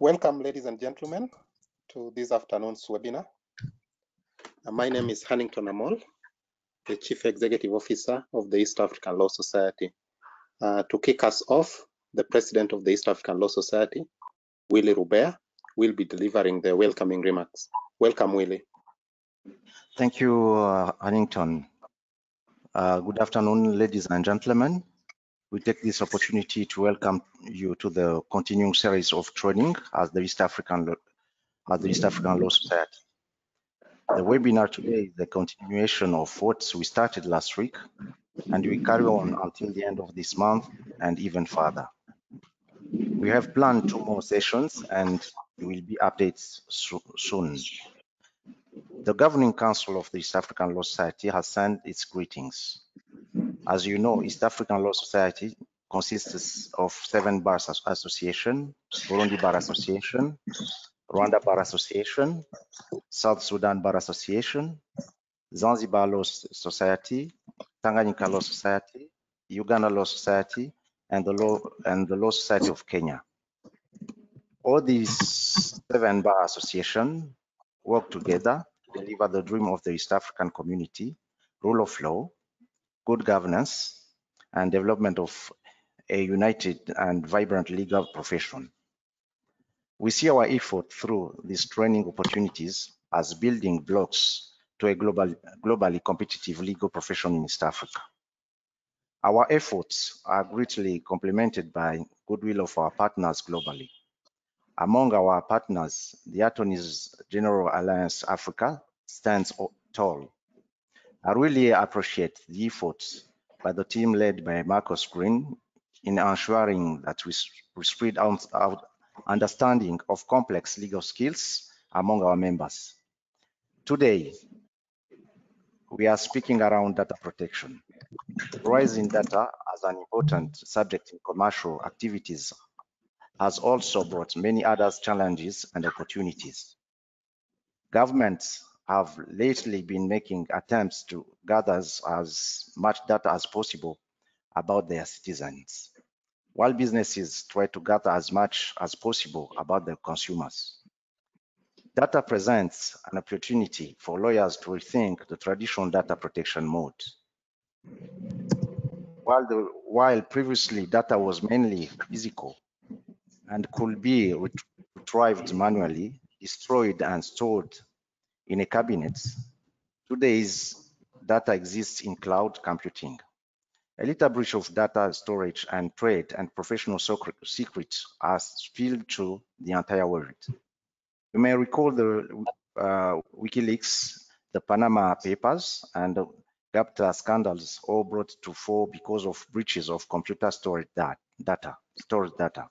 Welcome, ladies and gentlemen, to this afternoon's webinar. Uh, my name is Hannington Amol, the Chief Executive Officer of the East African Law Society. Uh, to kick us off, the President of the East African Law Society, Willie Rubea, will be delivering the welcoming remarks. Welcome, Willie. Thank you, uh. Uh, good afternoon, ladies and gentlemen we take this opportunity to welcome you to the continuing series of training as the East African as the East African Law Society. The webinar today is the continuation of what we started last week, and we carry on until the end of this month and even further. We have planned two more sessions and there will be updates soon. The Governing Council of the East African Law Society has sent its greetings. As you know, East African Law Society consists of seven bar association, Burundi Bar Association, Rwanda Bar Association, South Sudan Bar Association, Zanzibar Law Society, Tanganyika Law Society, Uganda Law Society, and the Law and the Law Society of Kenya. All these seven bar associations work together to deliver the dream of the East African community, rule of law, good governance, and development of a united and vibrant legal profession. We see our effort through these training opportunities as building blocks to a global, globally competitive legal profession in East Africa. Our efforts are greatly complemented by goodwill of our partners globally. Among our partners, the Attorneys General Alliance Africa stands tall I really appreciate the efforts by the team led by Marcus Green in ensuring that we, spread out, out understanding of complex legal skills among our members. Today, we are speaking around data protection. Rising data as an important subject in commercial activities has also brought many other challenges and opportunities. Governments have lately been making attempts to gather as much data as possible about their citizens, while businesses try to gather as much as possible about their consumers. Data presents an opportunity for lawyers to rethink the traditional data protection mode. While, the, while previously data was mainly physical and could be retrieved manually, destroyed and stored in a cabinet. Today's data exists in cloud computing. A little breach of data storage and trade and professional secrets are spilled to the entire world. You may recall the uh, WikiLeaks, the Panama Papers, and the Gupta scandals all brought to fore because of breaches of computer storage data, storage data.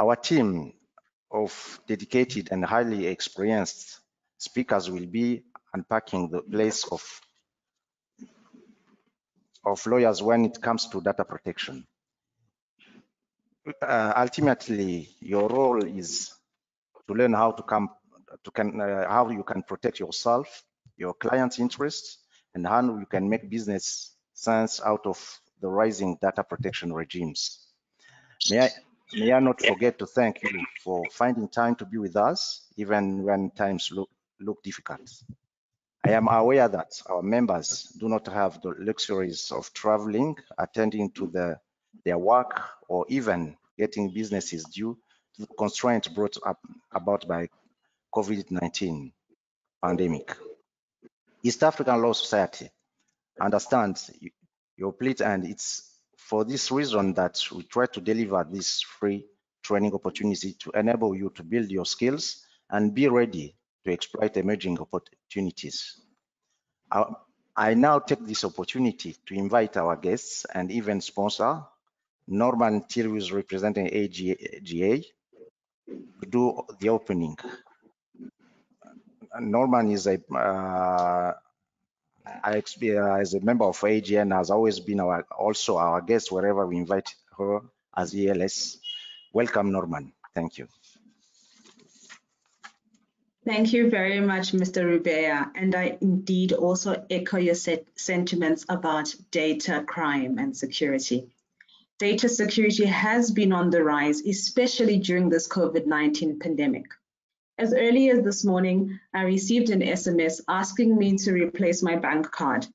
Our team of dedicated and highly experienced speakers will be unpacking the place of of lawyers when it comes to data protection. Uh, ultimately, your role is to learn how to come to can uh, how you can protect yourself, your client's interests, and how you can make business sense out of the rising data protection regimes. May I may I not forget to thank you for finding time to be with us, even when times look look difficult. I am aware that our members do not have the luxuries of traveling, attending to the, their work, or even getting businesses due to the constraints brought up about by COVID-19 pandemic. East African Law Society understands your plea and it's for this reason that we try to deliver this free training opportunity to enable you to build your skills and be ready to exploit emerging opportunities. I now take this opportunity to invite our guests and event sponsor, Norman Till, representing AGA, to do the opening. Norman is a uh, as a member of AGA has always been our also our guest wherever we invite her as ELS. Welcome, Norman. Thank you. Thank you very much, Mr. Rubea. And I indeed also echo your sentiments about data crime and security. data security has been on the rise, especially during this COVID-19 pandemic. As early as this morning, I received an SMS asking me to replace my bank card.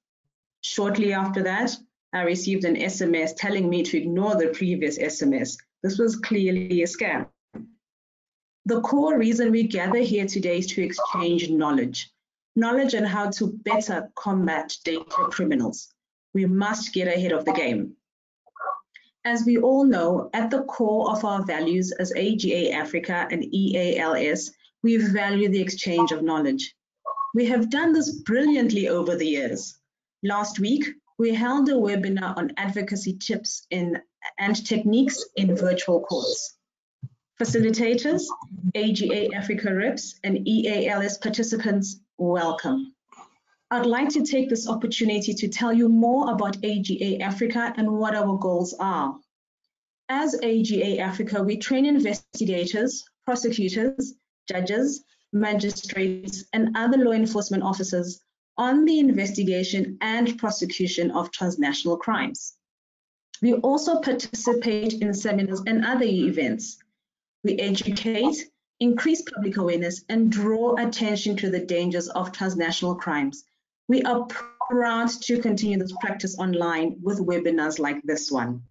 Shortly after that, I received an SMS telling me to ignore the previous SMS. This was clearly a scam. The core reason we gather here today is to exchange knowledge. Knowledge on how to better combat data criminals. We must get ahead of the game. As we all know, at the core of our values as AGA Africa and EALS, we value the exchange of knowledge. We have done this brilliantly over the years. Last week, we held a webinar on advocacy tips in, and techniques in virtual courts. Facilitators, AGA Africa reps, and EALS participants, welcome. I'd like to take this opportunity to tell you more about AGA Africa and what our goals are. As AGA Africa, we train investigators, prosecutors, judges, magistrates, and other law enforcement officers on the investigation and prosecution of transnational crimes. We also participate in seminars and other events we educate, increase public awareness, and draw attention to the dangers of transnational crimes. We are proud to continue this practice online with webinars like this one.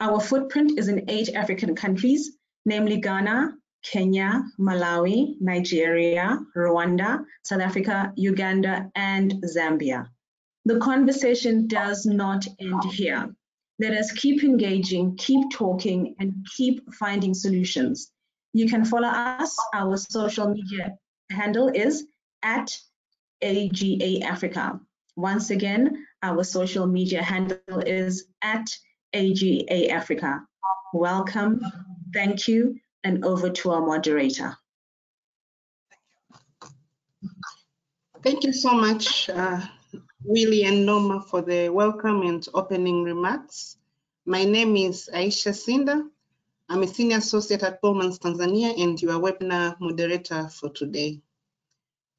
Our footprint is in eight African countries, namely Ghana, Kenya, Malawi, Nigeria, Rwanda, South Africa, Uganda, and Zambia. The conversation does not end here. Let us keep engaging, keep talking, and keep finding solutions. You can follow us. Our social media handle is at AGA Africa. Once again, our social media handle is at AGA Africa. Welcome, thank you, and over to our moderator. Thank you so much, uh, Willie and Norma for the welcome and opening remarks. My name is Aisha Sinda. I'm a senior associate at Goldman's Tanzania and your webinar moderator for today.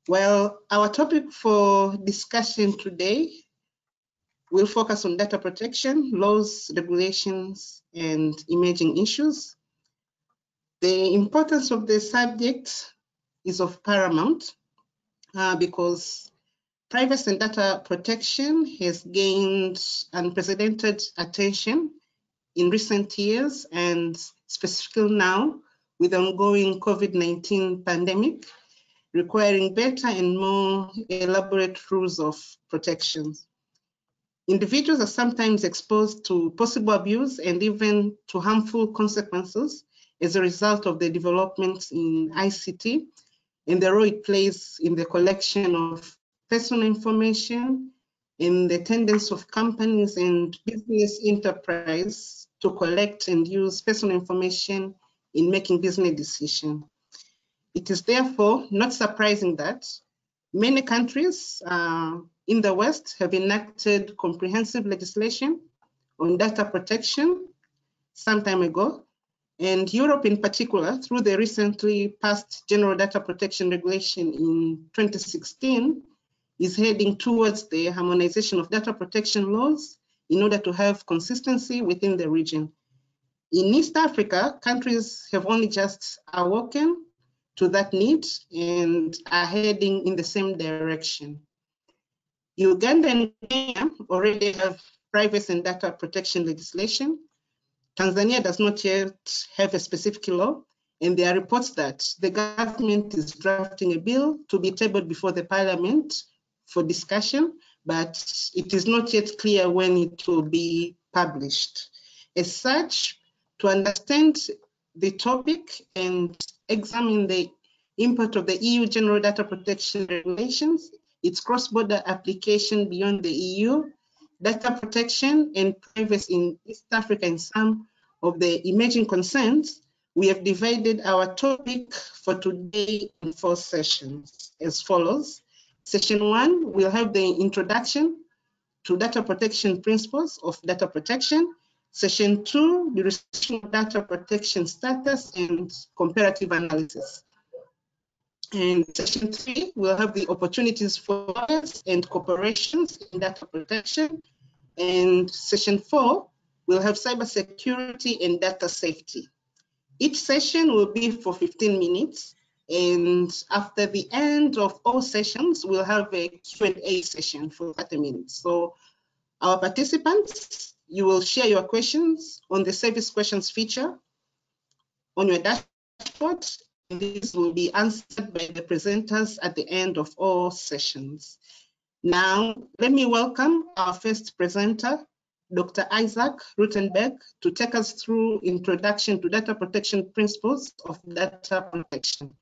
Well, our topic for discussion today will focus on data protection, laws, regulations, and emerging issues. The importance of the subject is of paramount uh, because Privacy and data protection has gained unprecedented attention in recent years and specifically now with ongoing COVID-19 pandemic, requiring better and more elaborate rules of protection. Individuals are sometimes exposed to possible abuse and even to harmful consequences as a result of the developments in ICT and the role it plays in the collection of personal information and the tendency of companies and business enterprise to collect and use personal information in making business decisions. It is therefore not surprising that many countries uh, in the West have enacted comprehensive legislation on data protection some time ago, and Europe in particular, through the recently passed General Data Protection Regulation in 2016, is heading towards the harmonization of data protection laws in order to have consistency within the region. In East Africa, countries have only just awoken to that need and are heading in the same direction. Uganda and Kenya already have privacy and data protection legislation. Tanzania does not yet have a specific law, and there are reports that the government is drafting a bill to be tabled before the parliament for discussion, but it is not yet clear when it will be published. As such, to understand the topic and examine the impact of the EU General Data Protection Regulations, its cross-border application beyond the EU, data protection and privacy in East Africa and some of the emerging concerns, we have divided our topic for today in four sessions as follows. Session one, we'll have the introduction to data protection principles of data protection. Session two, the restriction of data protection status and comparative analysis. And session three, we'll have the opportunities for lawyers and corporations in data protection. And session four, we'll have cybersecurity and data safety. Each session will be for 15 minutes. And after the end of all sessions, we'll have a Q&A session for 30 minutes. So our participants, you will share your questions on the service questions feature on your dashboard. And these will be answered by the presenters at the end of all sessions. Now, let me welcome our first presenter, Dr. Isaac Rutenberg, to take us through introduction to data protection principles of data protection.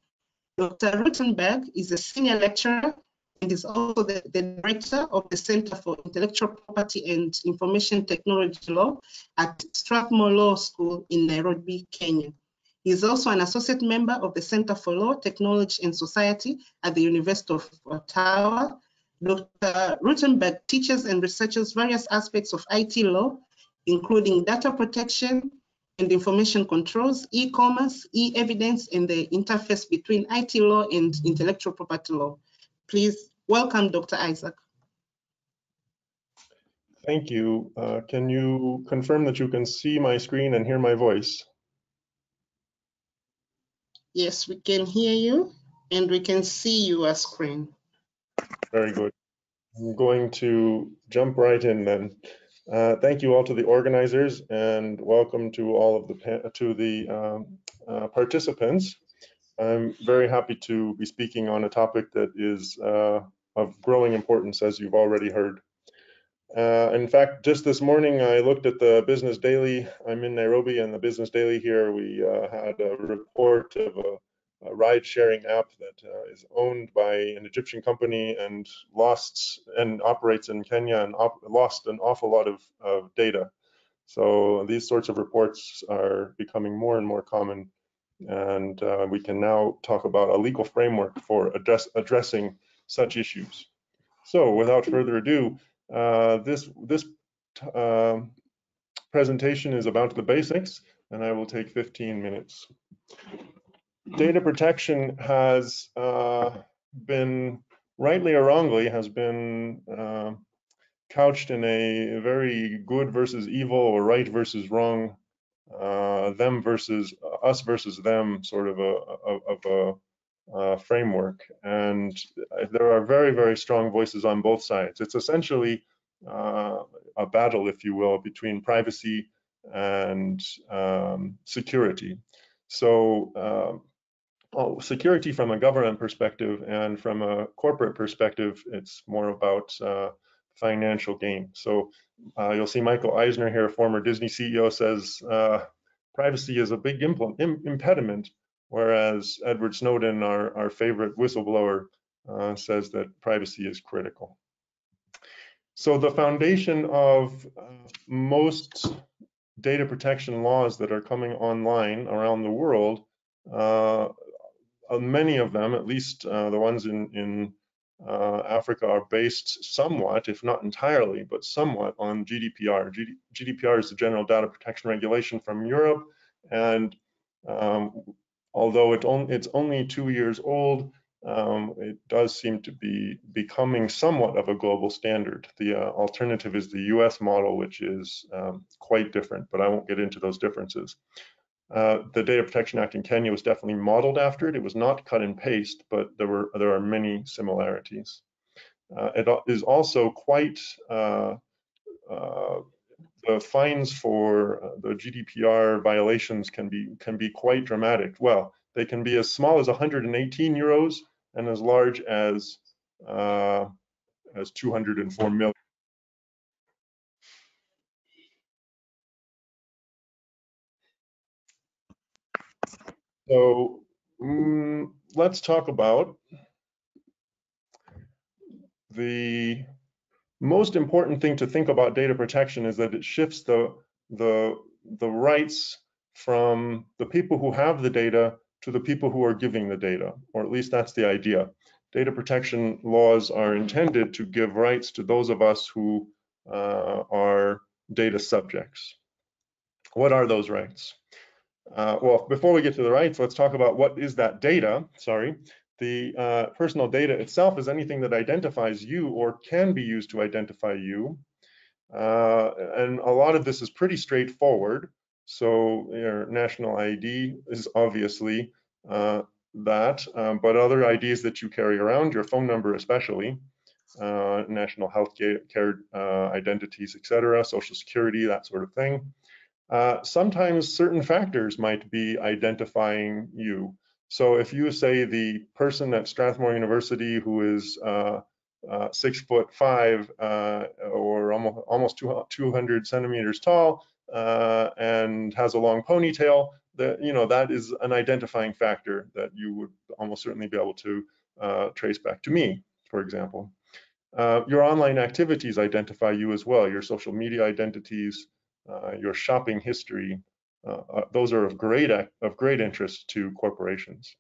Dr. Rutenberg is a senior lecturer and is also the, the, director of the Center for Intellectual Property and Information Technology Law at Strathmore Law School in Nairobi, Kenya. He is also an associate member of the Center for Law, Technology and Society at the University of Ottawa. Dr. Rutenberg teaches and researches various aspects of IT law, including data protection and information controls, e-commerce, e-evidence, and the interface between IT law and intellectual property law. Please welcome Dr. Isaac. Thank you. Uh, can you confirm that you can see my screen and hear my voice? Yes, we can hear you and we can see your screen. Very good. I'm going to jump right in then. Uh, thank you all to the organizers and welcome to all of the to the um, uh, participants. I'm very happy to be speaking on a topic that is uh, of growing importance, as you've already heard. Uh, in fact, just this morning, I looked at the Business Daily. I'm in Nairobi, and the Business Daily here, we uh, had a report of a, a ride-sharing app that uh, is owned by an Egyptian company and lost and operates in Kenya and lost an awful lot of, of data. So these sorts of reports are becoming more and more common, and uh, we can now talk about a legal framework for address, addressing such issues. So without further ado, uh, this this uh, presentation is about the basics, and I will take 15 minutes. Data protection has uh, been, rightly or wrongly, has been uh, couched in a very good versus evil or right versus wrong, uh, them versus us versus them sort of a, of a uh, framework. And there are very, very strong voices on both sides. It's essentially uh, a battle, if you will, between privacy and um, security. So um, oh, security from a government perspective and from a corporate perspective, it's more about uh, financial gain. So uh, you'll see Michael Eisner here, former Disney CEO, says uh, privacy is a big impediment whereas Edward Snowden, our, our favorite whistleblower, uh, says that privacy is critical. So the foundation of uh, most data protection laws that are coming online around the world, uh many of them, at least uh, the ones in, in uh, Africa, are based somewhat, if not entirely, but somewhat on GDPR. GDPR is the General Data Protection Regulation from Europe, and um, although it on, it's only two years old, um, it does seem to be becoming somewhat of a global standard. The uh, alternative is the US model, which is um, quite different, but I won't get into those differences. Uh, the Data Protection Act in Kenya was definitely modeled after it. It was not cut and paste, but there were there are many similarities. Uh, it is also quite uh, uh, the fines for uh, the GDPR violations can be can be quite dramatic. Well, they can be as small as 118 euros and as large as as 204 million. So mm, let's talk about the most important thing to think about data protection is that it shifts the the the rights from the people who have the data to the people who are giving the data, or at least that's the idea. Data protection laws are intended to give rights to those of us who uh, are data subjects. What are those rights? Uh, well, before we get to the rights, let's talk about what is that data. Sorry, the uh, personal data itself is anything that identifies you or can be used to identify you. Uh, and a lot of this is pretty straightforward. So your national ID is obviously uh, that, um, but other IDs that you carry around, your phone number especially, uh, national health care uh, identities, etc., social security, that sort of thing. Uh, sometimes certain factors might be identifying you. So if you say the person at Strathmore University who is uh, uh, six foot five uh, or almost almost 200 centimeters tall uh, and has a long ponytail, that you know that is an identifying factor that you would almost certainly be able to uh, trace back to me, for example. Your online activities identify you as well. Your social media identities, Uh, your shopping history, uh, uh, those are of great of great interest to corporations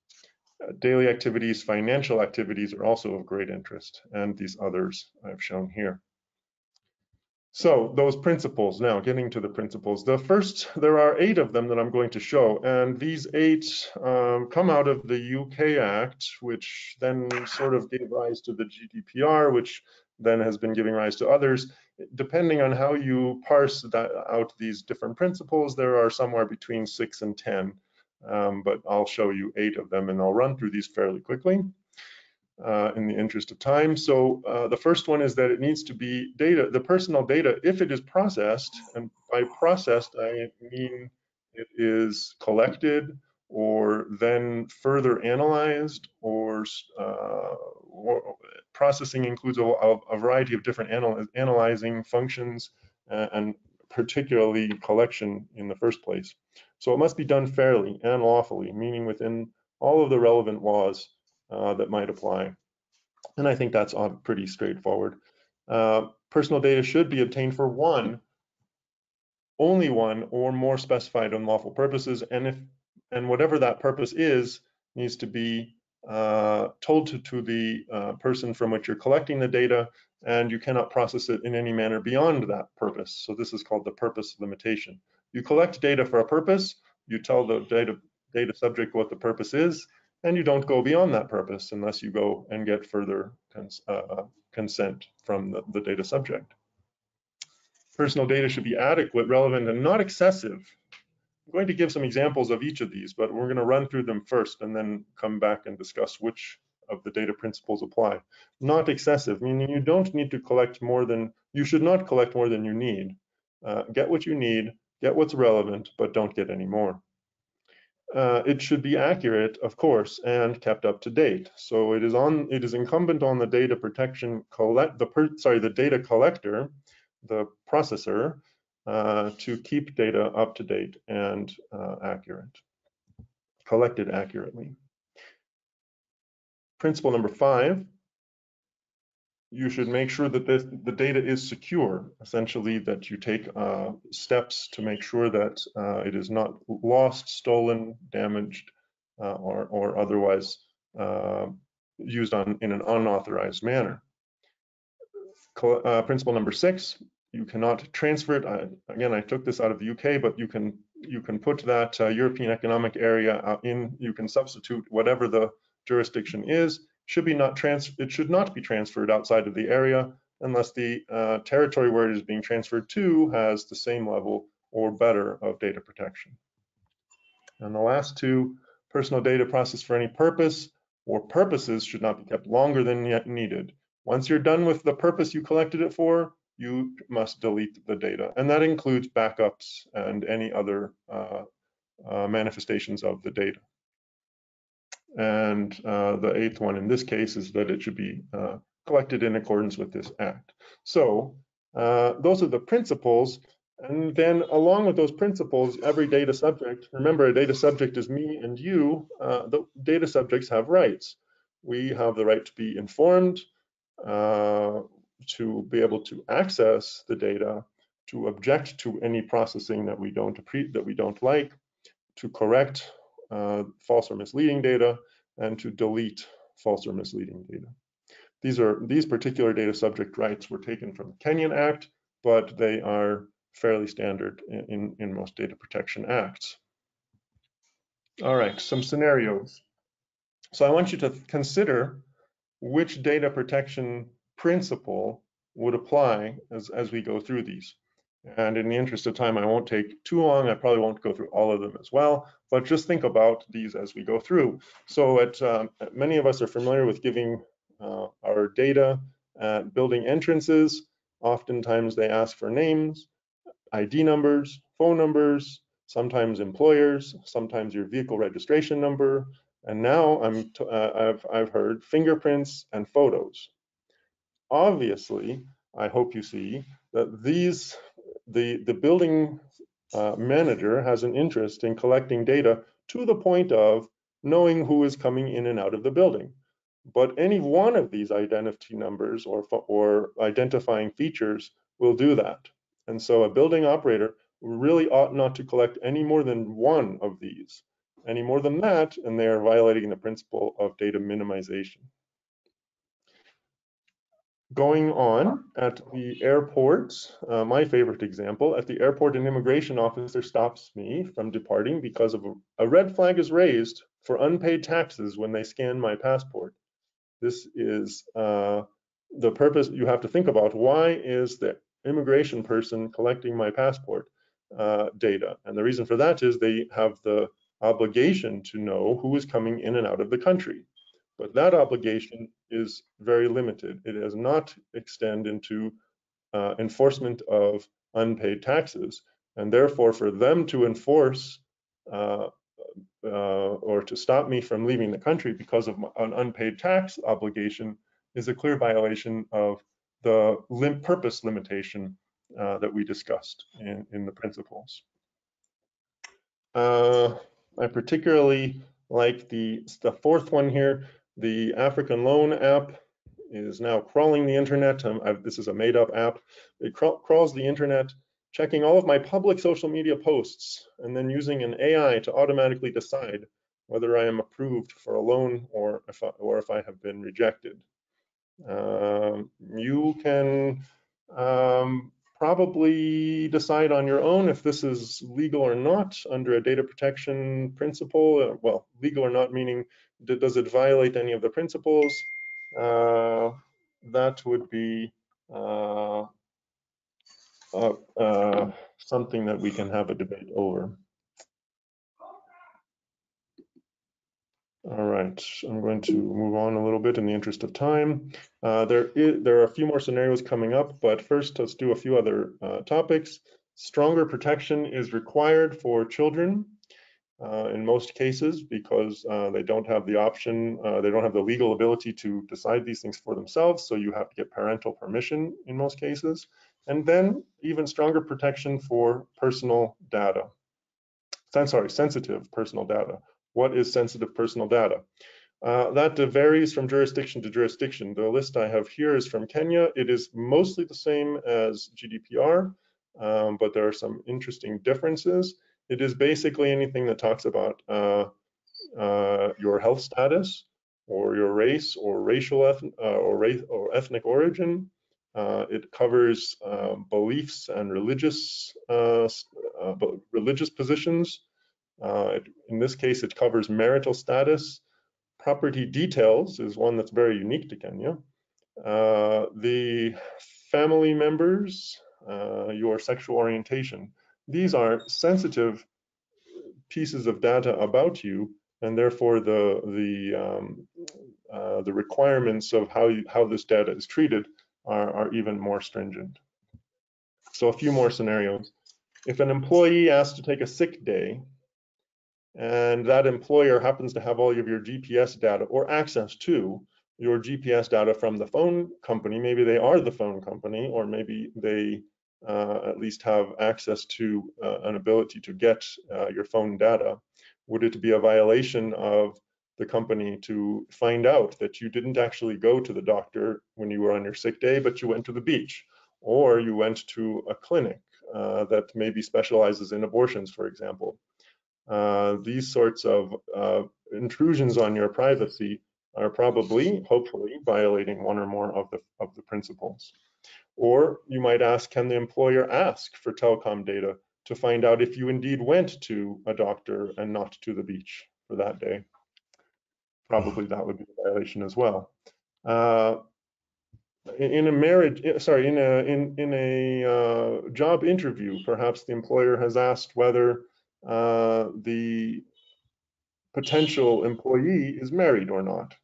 daily activities, financial activities are also of great interest, and these others I've shown here. So those principles, now getting to the principles. The first, there are eight of them that I'm going to show, and these eight um, come out of the UK Act, which then sort of gave rise to the GDPR, which then has been giving rise to others. Depending on how you parse that out these different principles, there are somewhere between six and 10 um, but I'll show you eight of them and I'll run through these fairly quickly uh, in the interest of time. So uh, the first one is that it needs to be data, the personal data, if it is processed, and by processed, I mean it is collected or then further analyzed or, uh, processing includes a, a, variety of different anal analyzing functions uh, and particularly collection in the first place. So it must be done fairly and lawfully, meaning within all of the relevant laws uh, that might apply. And I think that's pretty straightforward. Uh, personal data should be obtained for one, only one or more specified unlawful purposes. And if and whatever that purpose is needs to be uh, told to, to the uh, person from which you're collecting the data, and you cannot process it in any manner beyond that purpose. So this is called the purpose limitation. You collect data for a purpose, you tell the data, data subject what the purpose is, and you don't go beyond that purpose unless you go and get further cons uh, consent from the, the data subject. Personal data should be adequate, relevant, and not excessive. I'm going to give some examples of each of these, but we're going to run through them first and then come back and discuss which of the data principles apply. Not excessive, meaning you don't need to collect more than, you should not collect more than you need. Uh, get what you need, get what's relevant, but don't get any more. Uh, it should be accurate, of course, and kept up to date. So it is on, it is incumbent on the data protection collect, the per, sorry, the data collector, the processor, uh, to keep data up to date and uh, accurate, collected accurately. Principle number five you should make sure that this, the data is secure, essentially that you take uh, steps to make sure that uh, it is not lost, stolen, damaged, uh, or, or otherwise uh, used on in an unauthorized manner. Uh, principle number six, you cannot transfer it. I, again, I took this out of the UK, but you can you can put that uh, European Economic Area in, you can substitute whatever the jurisdiction is should be not trans it should not be transferred outside of the area unless the uh, territory where it is being transferred to has the same level or better of data protection. And the last two, personal data processed for any purpose or purposes should not be kept longer than yet needed. Once you're done with the purpose you collected it for, you must delete the data. And that includes backups and any other uh, uh, manifestations of the data. And uh, the eighth one in this case is that it should be uh, collected in accordance with this act. So uh, those are the principles. And then along with those principles, every data subject, remember a data subject is me and you, uh, the data subjects have rights. We have the right to be informed, uh, to be able to access the data, to object to any processing that we don't that we don't like, to correct uh, false or misleading data, and to delete false or misleading data. These are these particular data subject rights were taken from the Kenyan Act, but they are fairly standard in, in most data protection acts. All right, some scenarios. So I want you to consider which data protection principle would apply as, as we go through these. And in the interest of time, I won't take too long. I probably won't go through all of them as well, but just think about these as we go through. So at, um, many of us are familiar with giving uh, our data at building entrances. Oftentimes they ask for names, ID numbers, phone numbers, sometimes employers, sometimes your vehicle registration number, and now I'm uh, I've I've heard fingerprints and photos. Obviously, I hope you see that these the the building uh, manager has an interest in collecting data to the point of knowing who is coming in and out of the building. But any one of these identity numbers or or identifying features will do that. And so a building operator really ought not to collect any more than one of these. Any more than that, and they are violating the principle of data minimization. Going on at the airport, uh, my favorite example, at the airport, an immigration officer stops me from departing because of a, a red flag is raised for unpaid taxes when they scan my passport. This is uh, the purpose you have to think about. Why is the immigration person collecting my passport uh, data? And the reason for that is they have the obligation to know who is coming in and out of the country. But that obligation is very limited. It does not extend into uh, enforcement of unpaid taxes. And therefore, for them to enforce uh, uh, or to stop me from leaving the country because of an unpaid tax obligation is a clear violation of the lim purpose limitation uh, that we discussed in, in the principles. Uh, I particularly like the, the fourth one here, the African Loan app is now crawling the internet. Um, this is a made up app. It crawls the internet, checking all of my public social media posts, and then using an AI to automatically decide whether I am approved for a loan or if I, or if I have been rejected. Um, you can um, probably decide on your own if this is legal or not under a data protection principle. Uh, well, legal or not meaning does it violate any of the principles? Uh, that would be uh, uh, uh, something that we can have a debate over. All right, I'm going to move on a little bit in the interest of time. Uh, there, is, there are a few more scenarios coming up, but first let's do a few other uh, topics. Stronger protection is required for children uh, in most cases because uh, they don't have the option, uh, they don't have the legal ability to decide these things for themselves, so you have to get parental permission in most cases. And then even stronger protection for personal data. Sorry, sensitive personal data. What is sensitive personal data? Uh, that varies from jurisdiction to jurisdiction. The list I have here is from Kenya. It is mostly the same as GDPR, um, but there are some interesting differences. It is basically anything that talks about uh, uh, your health status or your race or racial uh, or, race, or ethnic origin. Uh, it covers um, beliefs and religious uh, uh, religious positions. It, in this case, it covers marital status. Property details is one that's very unique to Kenya. the family members, your sexual orientation. These are sensitive pieces of data about you, and therefore the the um, uh, the requirements of how you, how this data is treated are, are even more stringent. So a few more scenarios. If an employee asks to take a sick day, and that employer happens to have all of your GPS data or access to your GPS data from the phone company, maybe they are the phone company, or maybe they at least have access to uh, an ability to get uh, your phone data, would it be a violation of the company to find out that you didn't actually go to the doctor when you were on your sick day, but you went to the beach, or you went to a clinic uh, that maybe specializes in abortions, for example. Uh, these sorts of uh, intrusions on your privacy are probably, hopefully, violating one or more of the of the principles. Or you might ask, can the employer ask for telecom data to find out if you indeed went to a doctor and not to the beach for that day? Probably that would be a violation as well. Uh, in a marriage, eh, sorry, in a in in a uh, job interview, perhaps the employer has asked whether uh, the potential employee is married or not.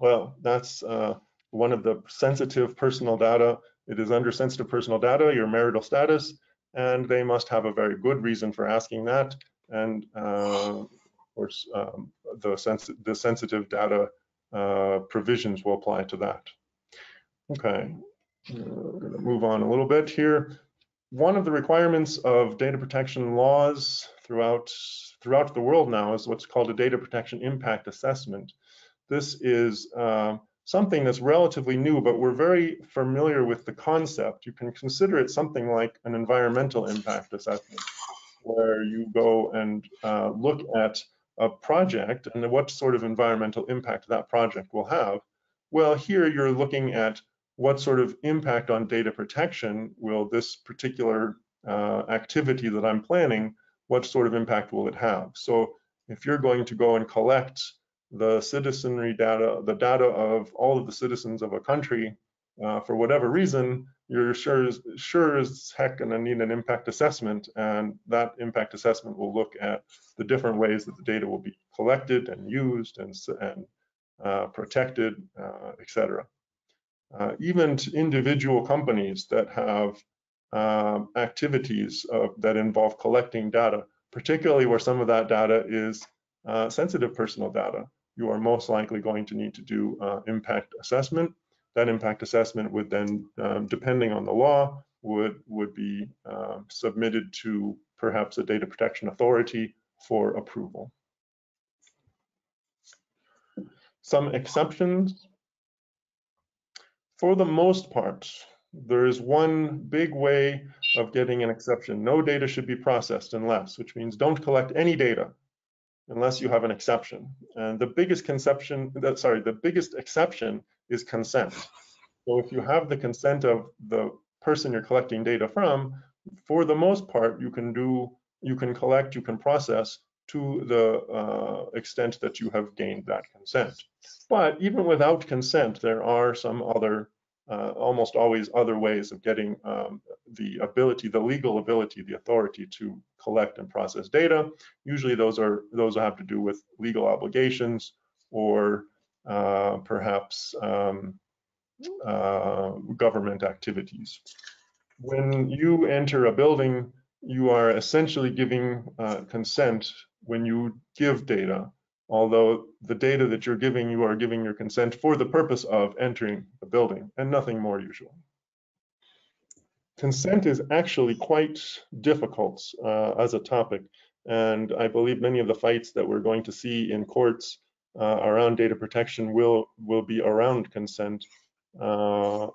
Well, that's uh, one of the sensitive personal data. It is under sensitive personal data, your marital status, and they must have a very good reason for asking that. And uh, of course, um, the, sens the sensitive data uh, provisions will apply to that. Okay, we're going to move on a little bit here. One of the requirements of data protection laws throughout throughout the world now is what's called a data protection impact assessment. This is uh, something that's relatively new, but we're very familiar with the concept. You can consider it something like an environmental impact assessment, where you go and uh, look at a project and what sort of environmental impact that project will have. Well, here you're looking at what sort of impact on data protection will this particular uh, activity that I'm planning, what sort of impact will it have? So if you're going to go and collect the citizenry data, the data of all of the citizens of a country, uh, for whatever reason, you're sure as, sure as heck going to need an impact assessment, and that impact assessment will look at the different ways that the data will be collected and used and, and uh, protected, uh, et cetera. Uh, even to individual companies that have um, activities that involve collecting data, particularly where some of that data is uh, sensitive personal data, you are most likely going to need to do uh, impact assessment. That impact assessment would then, um, depending on the law, would would be um, submitted to perhaps a data protection authority for approval. Some exceptions for the most part, there is one big way of getting an exception. No data should be processed unless, which means don't collect any data unless you have an exception. And the biggest conception, sorry, the biggest exception is consent. So if you have the consent of the person you're collecting data from, for the most part, you can do, you can collect, you can process to the uh, extent that you have gained that consent. But even without consent, there are some other, uh, almost always other ways of getting um, the ability, the legal ability, the authority to collect and process data. Usually those are those have to do with legal obligations or uh, perhaps um, uh, government activities. When you enter a building, you are essentially giving uh, consent when you give data although the data that you're giving, you are giving your consent for the purpose of entering the building and nothing more usual. Consent is actually quite difficult uh, as a topic, and I believe many of the fights that we're going to see in courts uh, around data protection will, will be around consent, uh,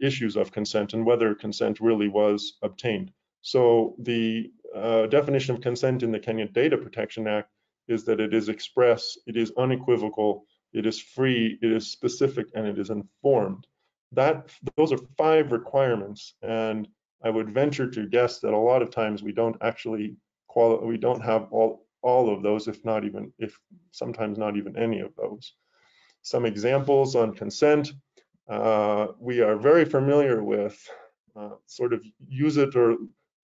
issues of consent and whether consent really was obtained. So the uh, definition of consent in the Kenya Data Protection Act is that it is express, it is unequivocal, it is free, it is specific, and it is informed. That those are five requirements, and I would venture to guess that a lot of times we don't actually quali- we don't have all all of those, if not even if sometimes not even any of those. Some examples on consent. Uh, we are very familiar with uh, sort of use it or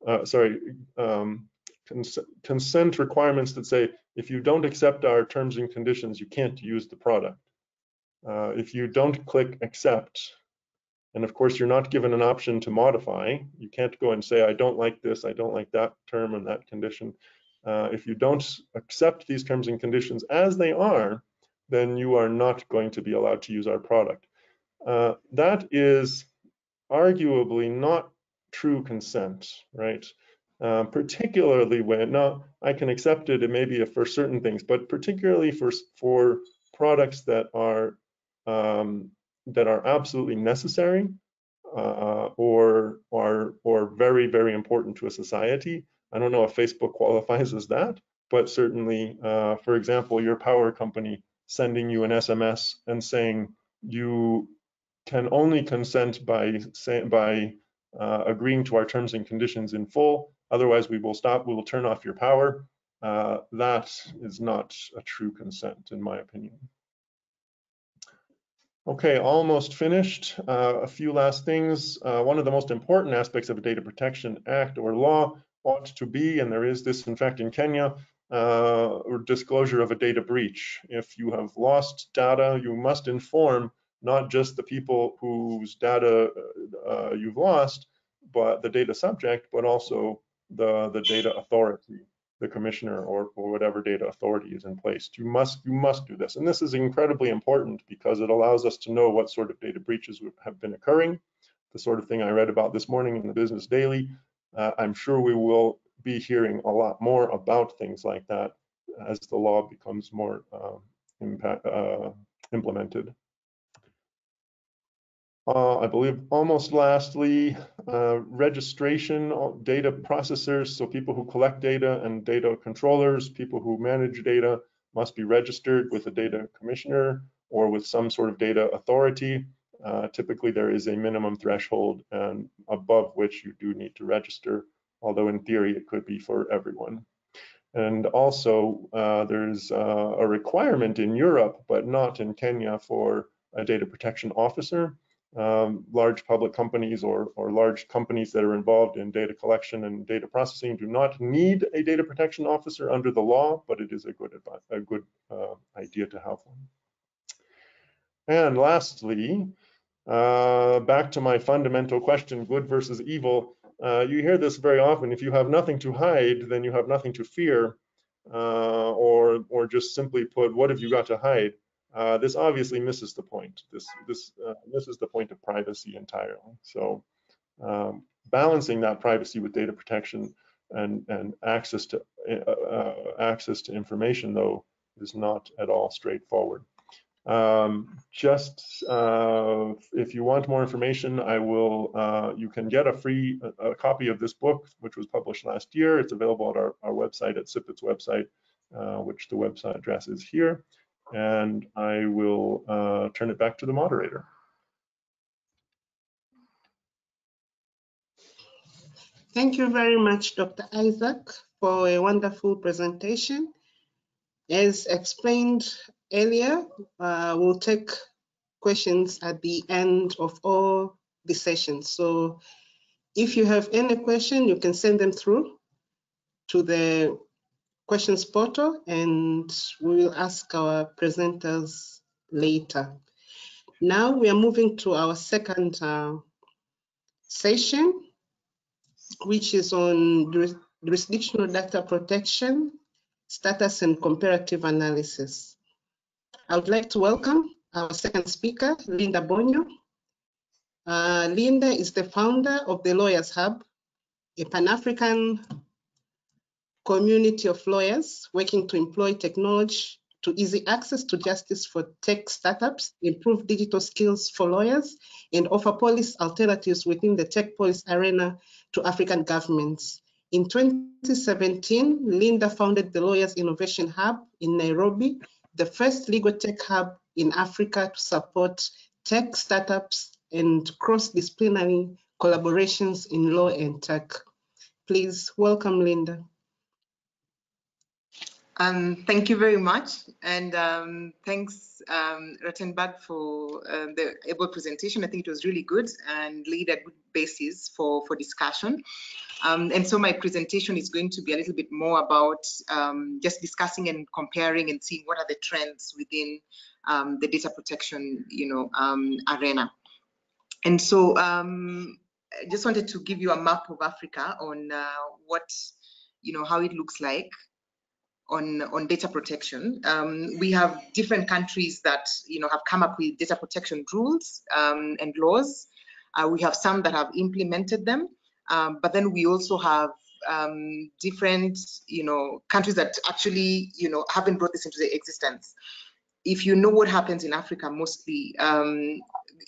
uh, sorry um, cons consent requirements that say if you don't accept our terms and conditions, you can't use the product. Uh, if you don't click accept, and of course you're not given an option to modify, you can't go and say, I don't like this, I don't like that term and that condition. Uh, if you don't accept these terms and conditions as they are, then you are not going to be allowed to use our product. Uh, that is arguably not true consent, right? Uh, particularly when, now I can accept it, it may be for certain things, but particularly for, for products that are, um, that are absolutely necessary uh, or, or, or very, very important to a society. I don't know if Facebook qualifies as that, but certainly, uh, for example, your power company sending you an SMS and saying you can only consent by, say, by uh, agreeing to our terms and conditions in full Otherwise, we will stop, we will turn off your power. Uh, that is not a true consent, in my opinion. Okay, almost finished. Uh, a few last things. Uh, one of the most important aspects of a Data Protection Act or law ought to be, and there is this in fact in Kenya, uh, or disclosure of a data breach. If you have lost data, you must inform not just the people whose data uh, you've lost, but the data subject, but also the, the data authority the commissioner or, or whatever data authority is in place. You must you must do this, and this is incredibly important because it allows us to know what sort of data breaches have been occurring. The sort of thing I read about this morning in the Business Daily. Uh, I'm sure we will be hearing a lot more about things like that as the law becomes more uh, impact, uh, implemented. Uh, I believe almost lastly, uh, registration data processors, so people who collect data and data controllers, people who manage data must be registered with a data commissioner or with some sort of data authority. Uh, typically, there is a minimum threshold and above which you do need to register, although in theory it could be for everyone. And also, uh, there's uh, a requirement in Europe, but not in Kenya, for a data protection officer um, large public companies or, or large companies that are involved in data collection and data processing do not need a data protection officer under the law, but it is a good, a good uh, idea to have one. And lastly, uh, back to my fundamental question, good versus evil. Uh, you hear this very often. If you have nothing to hide, then you have nothing to fear. Uh, or, or just simply put, what have you got to hide? Uh, this obviously misses the point. This this uh, misses the point of privacy entirely. So um, balancing that privacy with data protection and and access to uh, uh access to information though is not at all straightforward. Um, just uh, if you want more information, I will. Uh, you can get a free a, a, copy of this book, which was published last year. It's available at our, our website at CIPIT's website, which the website address is here and I will uh, turn it back to the moderator. Thank you very much, Dr. Isaac, for a wonderful presentation. As explained earlier, uh, we'll take questions at the end of all the sessions. So if you have any question, you can send them through to the questions portal and we will ask our presenters later. Now we are moving to our second uh, session, which is on jurisdictional data protection, status and comparative analysis. I would like to welcome our second speaker, Linda Bonyo. Uh, Linda is the founder of the Lawyers Hub, a Pan-African community of lawyers working to employ technology to easy access to justice for tech startups, improve digital skills for lawyers, and offer policy alternatives within the tech policy arena to African governments. In 2017, Linda founded the Lawyers Innovation Hub in Nairobi, the first legal tech hub in Africa to support tech startups and cross-disciplinary collaborations in law and tech. Please welcome Linda. Um, thank you very much, and um, thanks, um, Rutenberg, for uh, the able presentation. I think it was really good and laid a good basis for, for discussion. Um, and so my presentation is going to be a little bit more about um, just discussing and comparing and seeing what are the trends within um, the data protection, you know, arena. And so I just wanted to give you a map of Africa on uh, what, you know, how it looks like on, on data protection. Um, we have different countries that you know have come up with data protection rules um, and laws. Uh, we have some that have implemented them, um, but then we also have um, different you know countries that actually you know haven't brought this into existence. If you know what happens in Africa, mostly um,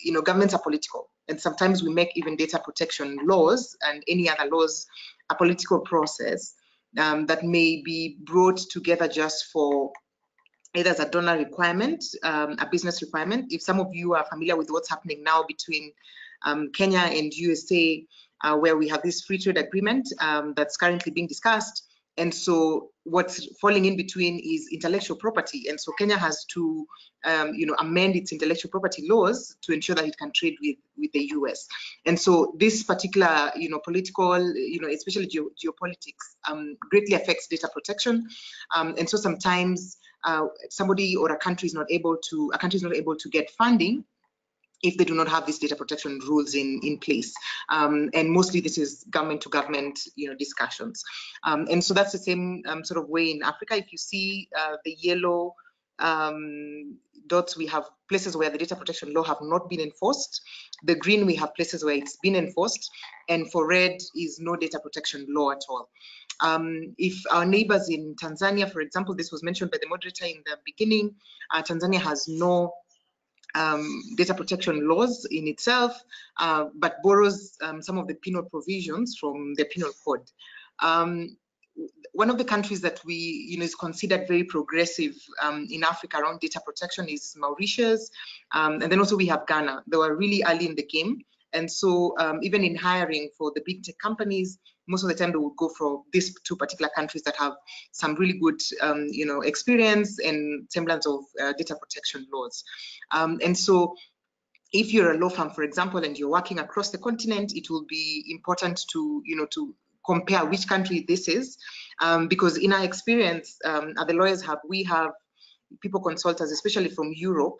you know governments are political, and sometimes we make even data protection laws and any other laws a political process um, that may be brought together just for either as a donor requirement, um, a business requirement. If some of you are familiar with what's happening now between um, Kenya and USA, uh, where we have this free trade agreement um, that's currently being discussed, and so what's falling in between is intellectual property. And so Kenya has to, um, you know, amend its intellectual property laws to ensure that it can trade with, with the US. And so this particular, you know, political, you know, especially ge geopolitics um, greatly affects data protection. Um, and so sometimes uh, somebody or a country is not able to, a country is not able to get funding if they do not have these data protection rules in, in place. Um, and mostly this is government to government you know, discussions. Um, and so that's the same um, sort of way in Africa. If you see uh, the yellow um, dots, we have places where the data protection law have not been enforced. The green, we have places where it's been enforced. And for red is no data protection law at all. Um, if our neighbors in Tanzania, for example, this was mentioned by the moderator in the beginning, uh, Tanzania has no um, data protection laws in itself, uh, but borrows um, some of the penal provisions from the penal code. Um, one of the countries that we, you know, is considered very progressive um, in Africa around data protection is Mauritius, um, and then also we have Ghana. They were really early in the game, and so um, even in hiring for the big tech companies, most of the time they would go for these two particular countries that have some really good, um, you know, experience and semblance of uh, data protection laws. Um, and so if you're a law firm, for example, and you're working across the continent, it will be important to, you know, to compare which country this is, um, because in our experience um, at the Lawyers Hub, we have people consultants, especially from Europe,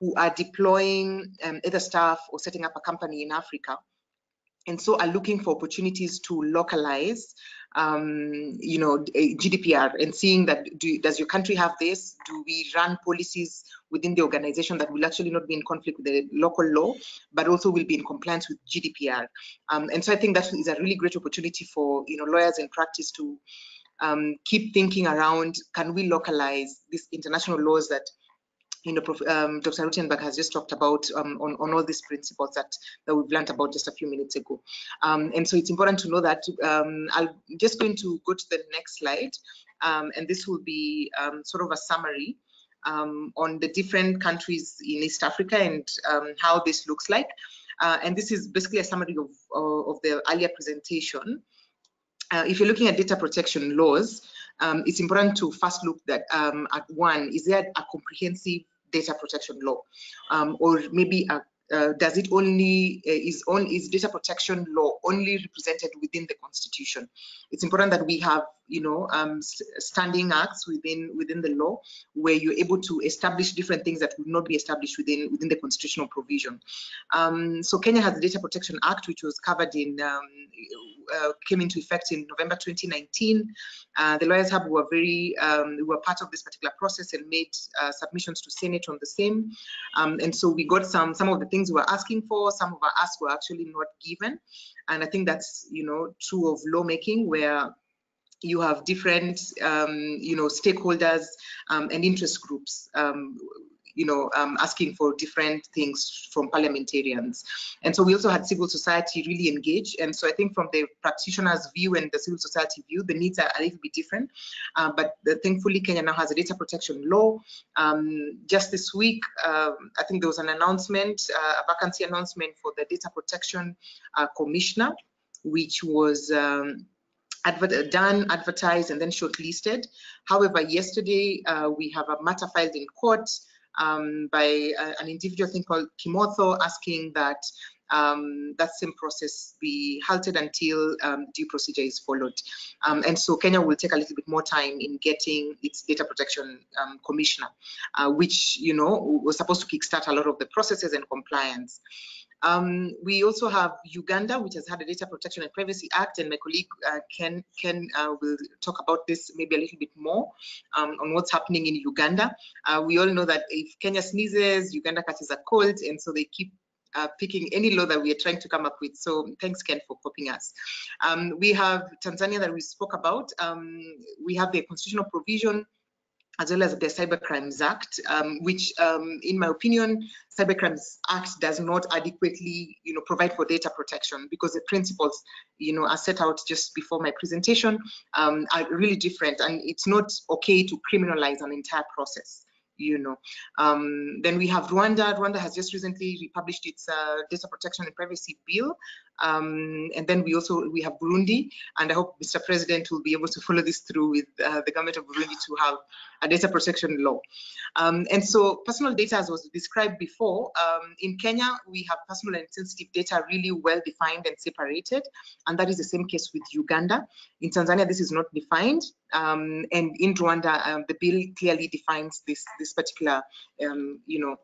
who are deploying um, either staff or setting up a company in Africa and so are looking for opportunities to localize um, you know GDPR and seeing that do, does your country have this? Do we run policies within the organization that will actually not be in conflict with the local law but also will be in compliance with GDPR um, and so I think that is a really great opportunity for you know lawyers in practice to um, keep thinking around can we localize these international laws that you know, um, Dr. Rutenberg has just talked about um, on, on all these principles that, that we've learned about just a few minutes ago. Um, and so it's important to know that um, I'm just going to go to the next slide, um, and this will be um, sort of a summary on the different countries in East Africa and how this looks like. Uh, and this is basically a summary of, of the earlier presentation. Uh, if you're looking at data protection laws, um, it's important to first look that um, at one, is there a comprehensive data protection law? Um, or maybe a uh, does it only uh, is on is data protection law only represented within the constitution it's important that we have you know um, standing acts within within the law where you're able to establish different things that would not be established within within the constitutional provision um, so kenya has the data protection act which was covered in um, uh, came into effect in November 2019. Uh, the Lawyers Hub were very um, were part of this particular process and made uh, submissions to Senate on the same. Um, and so we got some some of the things we were asking for. Some of our asks were actually not given, and I think that's you know true of lawmaking where you have different um, you know stakeholders um, and interest groups um, you know, um, asking for different things from parliamentarians. And so we also had civil society really engage. And so I think from the practitioner's view and the civil society view, the needs are a little bit different. Uh, but the, thankfully, Kenya now has a data protection law. Um, just this week, um, I think there was an announcement, uh, a vacancy announcement for the data protection uh, commissioner, which was um, advert done, advertised, and then shortlisted. However, yesterday uh, we have a matter filed in court um, by uh, an individual thing called Kimotho asking that um, that same process be halted until um, due procedure is followed. Um, and so Kenya will take a little bit more time in getting its data protection um, commissioner, uh, which, you know, was supposed to kickstart a lot of the processes and compliance. Um, we also have Uganda, which has had a Data Protection and Privacy Act, and my colleague uh, Ken, Ken uh, will talk about this maybe a little bit more um, on what's happening in Uganda. Uh, we all know that if Kenya sneezes, Uganda catches a cold, and so they keep uh, picking any law that we are trying to come up with. So thanks, Ken, for copying us. Um, we have Tanzania that we spoke about. Um, we have the constitutional provision as well as the Cybercrimes Act, um, which, um, in my opinion, Cybercrimes Act does not adequately, you know, provide for data protection because the principles, you know, are set out just before my presentation um, are really different, and it's not okay to criminalize an entire process you know. Um, then we have Rwanda. Rwanda has just recently republished its uh, data protection and privacy bill, Um, and then we also we have Burundi, and I hope Mr. President will be able to follow this through with uh, the government of Burundi to have a data protection law. Um, and so personal data, as was described before, um, in Kenya, we have personal and sensitive data really well defined and separated, and that is the same case with Uganda. In Tanzania, this is not defined, um, and in Rwanda, um, the bill clearly defines this, this particular, um, you know,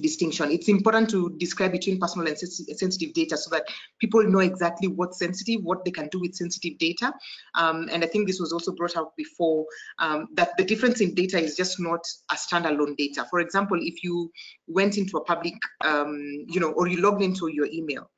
distinction. It's important to describe between personal and sensitive data so that people know exactly what's sensitive, what they can do with sensitive data. Um, and I think this was also brought up before um, that the difference in data is just not a standalone data. For example, if you went into a public, um, you know, or you logged into your email,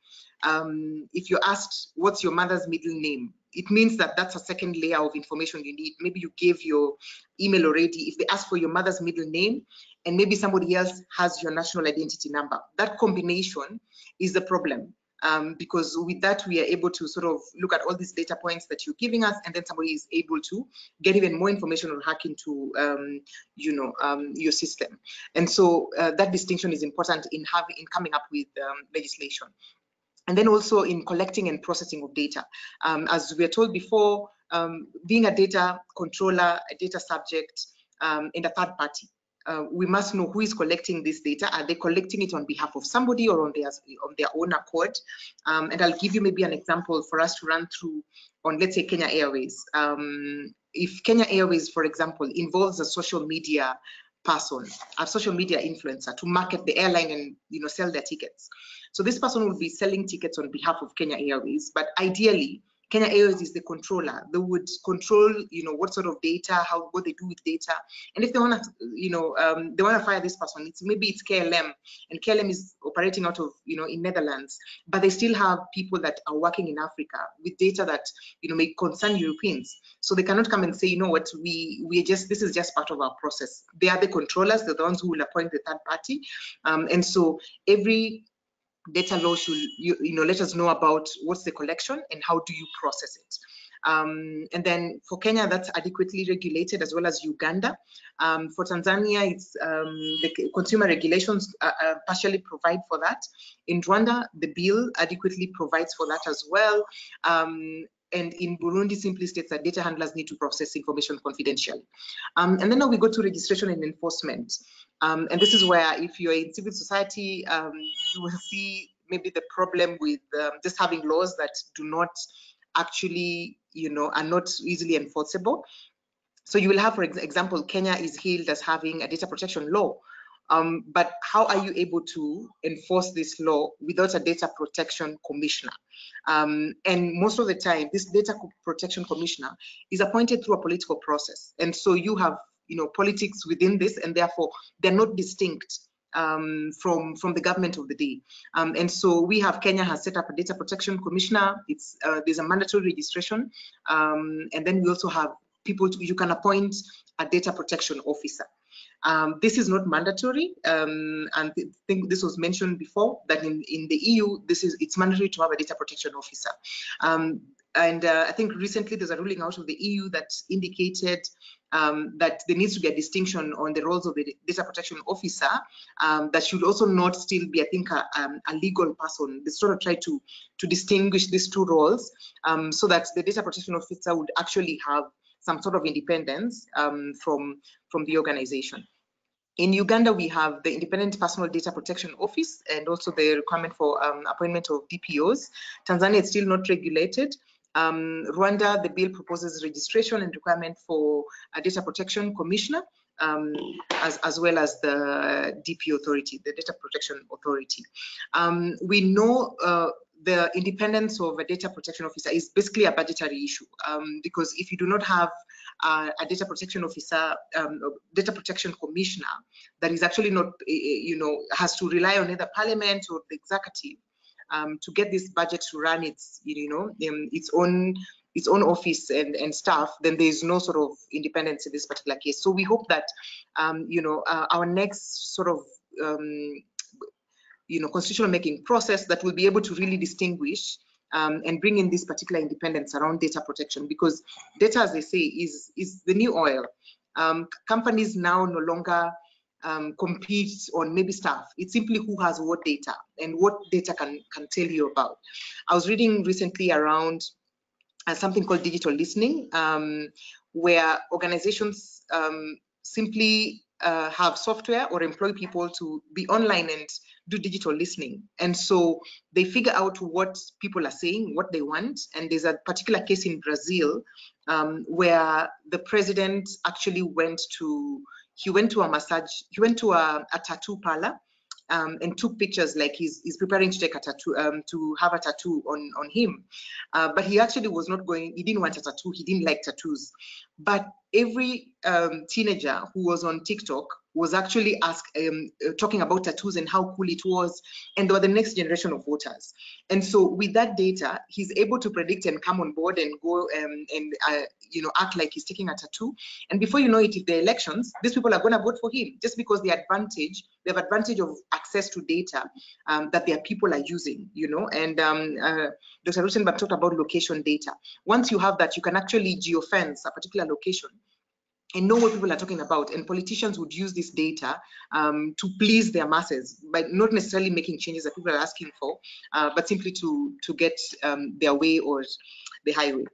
um, if you're asked what's your mother's middle name, it means that that's a second layer of information you need. Maybe you gave your email already. If they ask for your mother's middle name, and maybe somebody else has your national identity number. That combination is the problem um, because with that we are able to sort of look at all these data points that you're giving us and then somebody is able to get even more information or hack into um, you know um, your system. And so uh, that distinction is important in having in coming up with um, legislation. And then also in collecting and processing of data. Um, as we were told before, um, being a data controller, a data subject, and a third party uh, we must know who is collecting this data. Are they collecting it on behalf of somebody or on their on their own accord? Um, and I'll give you maybe an example for us to run through on, let's say, Kenya Airways. Um, if Kenya Airways, for example, involves a social media person, a social media influencer to market the airline and you know sell their tickets. So this person will be selling tickets on behalf of Kenya Airways, but ideally Kenya Airways is the controller. They would control, you know, what sort of data, how what they do with data, and if they want to, you know, um, they want to fire this person, it's maybe it's KLM, and KLM is operating out of, you know, in Netherlands, but they still have people that are working in Africa with data that, you know, may concern Europeans. So they cannot come and say, you know what, we we just this is just part of our process. They are the controllers, they're the ones who will appoint the third party, um, and so every data law should you, you, know let us know about what's the collection and how do you process it. Um, and then for Kenya that's adequately regulated as well as Uganda. Um, for Tanzania it's um, the consumer regulations uh, uh, partially provide for that. In Rwanda the bill adequately provides for that as well. Um, and in Burundi simply states that data handlers need to process information confidentially. Um, and then now we go to registration and enforcement. Um, and this is where if you're in civil society, um, you will see maybe the problem with um, just having laws that do not actually, you know, are not easily enforceable. So you will have, for example, Kenya is hailed as having a data protection law, um, but how are you able to enforce this law without a data protection commissioner? Um, and most of the time, this data protection commissioner is appointed through a political process. And so you have, you know, politics within this, and therefore they're not distinct um, from from the government of the day. Um, and so we have Kenya has set up a data protection commissioner. It's uh, there's a mandatory registration, um, and then we also have people to, you can appoint a data protection officer. Um, this is not mandatory, um, and I think this was mentioned before that in, in the EU, this is it's mandatory to have a data protection officer. Um, and uh, I think recently there's a ruling out of the EU that indicated um, that there needs to be a distinction on the roles of the data protection officer um, that should also not still be, I think, a, um, a, legal person. They sort of try to, to distinguish these two roles um, so that the data protection officer would actually have some sort of independence um, from, from the organization. In Uganda, we have the Independent Personal Data Protection Office and also the requirement for um, appointment of DPOs. Tanzania is still not regulated. Um, Rwanda, the bill proposes registration and requirement for a data protection commissioner, um, as, as, well as the DP authority, the data protection authority. Um, we know uh, the independence of a data protection officer is basically a budgetary issue um, because if you do not have uh, a data protection officer, um, data protection commissioner that is actually not, you know, has to rely on either parliament or the executive um, to get this budget to run its, you know, um, its own its own office and, and staff, then there is no sort of independence in this particular case. So we hope that, um, you know, uh, our next sort of um, you know, constitutional making process that will be able to really distinguish um, and bring in this particular independence around data protection because data, as they say, is, is the new oil. Um, companies now no longer um, compete on maybe staff. It's simply who has what data and what data can, can tell you about. I was reading recently around uh, something called digital listening, um, where organizations um, simply uh, have software or employ people to be online and do digital listening. And so they figure out what people are saying, what they want. And there's a particular case in Brazil um, where the president actually went to he went to a massage, he went to a, a tattoo parlor um, and took pictures like he's, he's preparing to take a tattoo, um, to have a tattoo on, on him. Uh, but he actually was not going, he didn't want a tattoo, he didn't like tattoos. But every um, teenager who was on TikTok was actually asked, um, uh, talking about tattoos and how cool it was, and they were the next generation of voters. And so with that data, he's able to predict and come on board and go um, and uh, you know act like he's taking a tattoo. And before you know it, if the elections, these people are going to vote for him just because the advantage, they have advantage of access to data um, that their people are using. You know, and um, uh, Dr. Rutenberg talked about location data. Once you have that, you can actually geofence a particular location and know what people are talking about. And politicians would use this data um, to please their masses by not necessarily making changes that people are asking for, uh, but simply to, to get um, their way or the highway.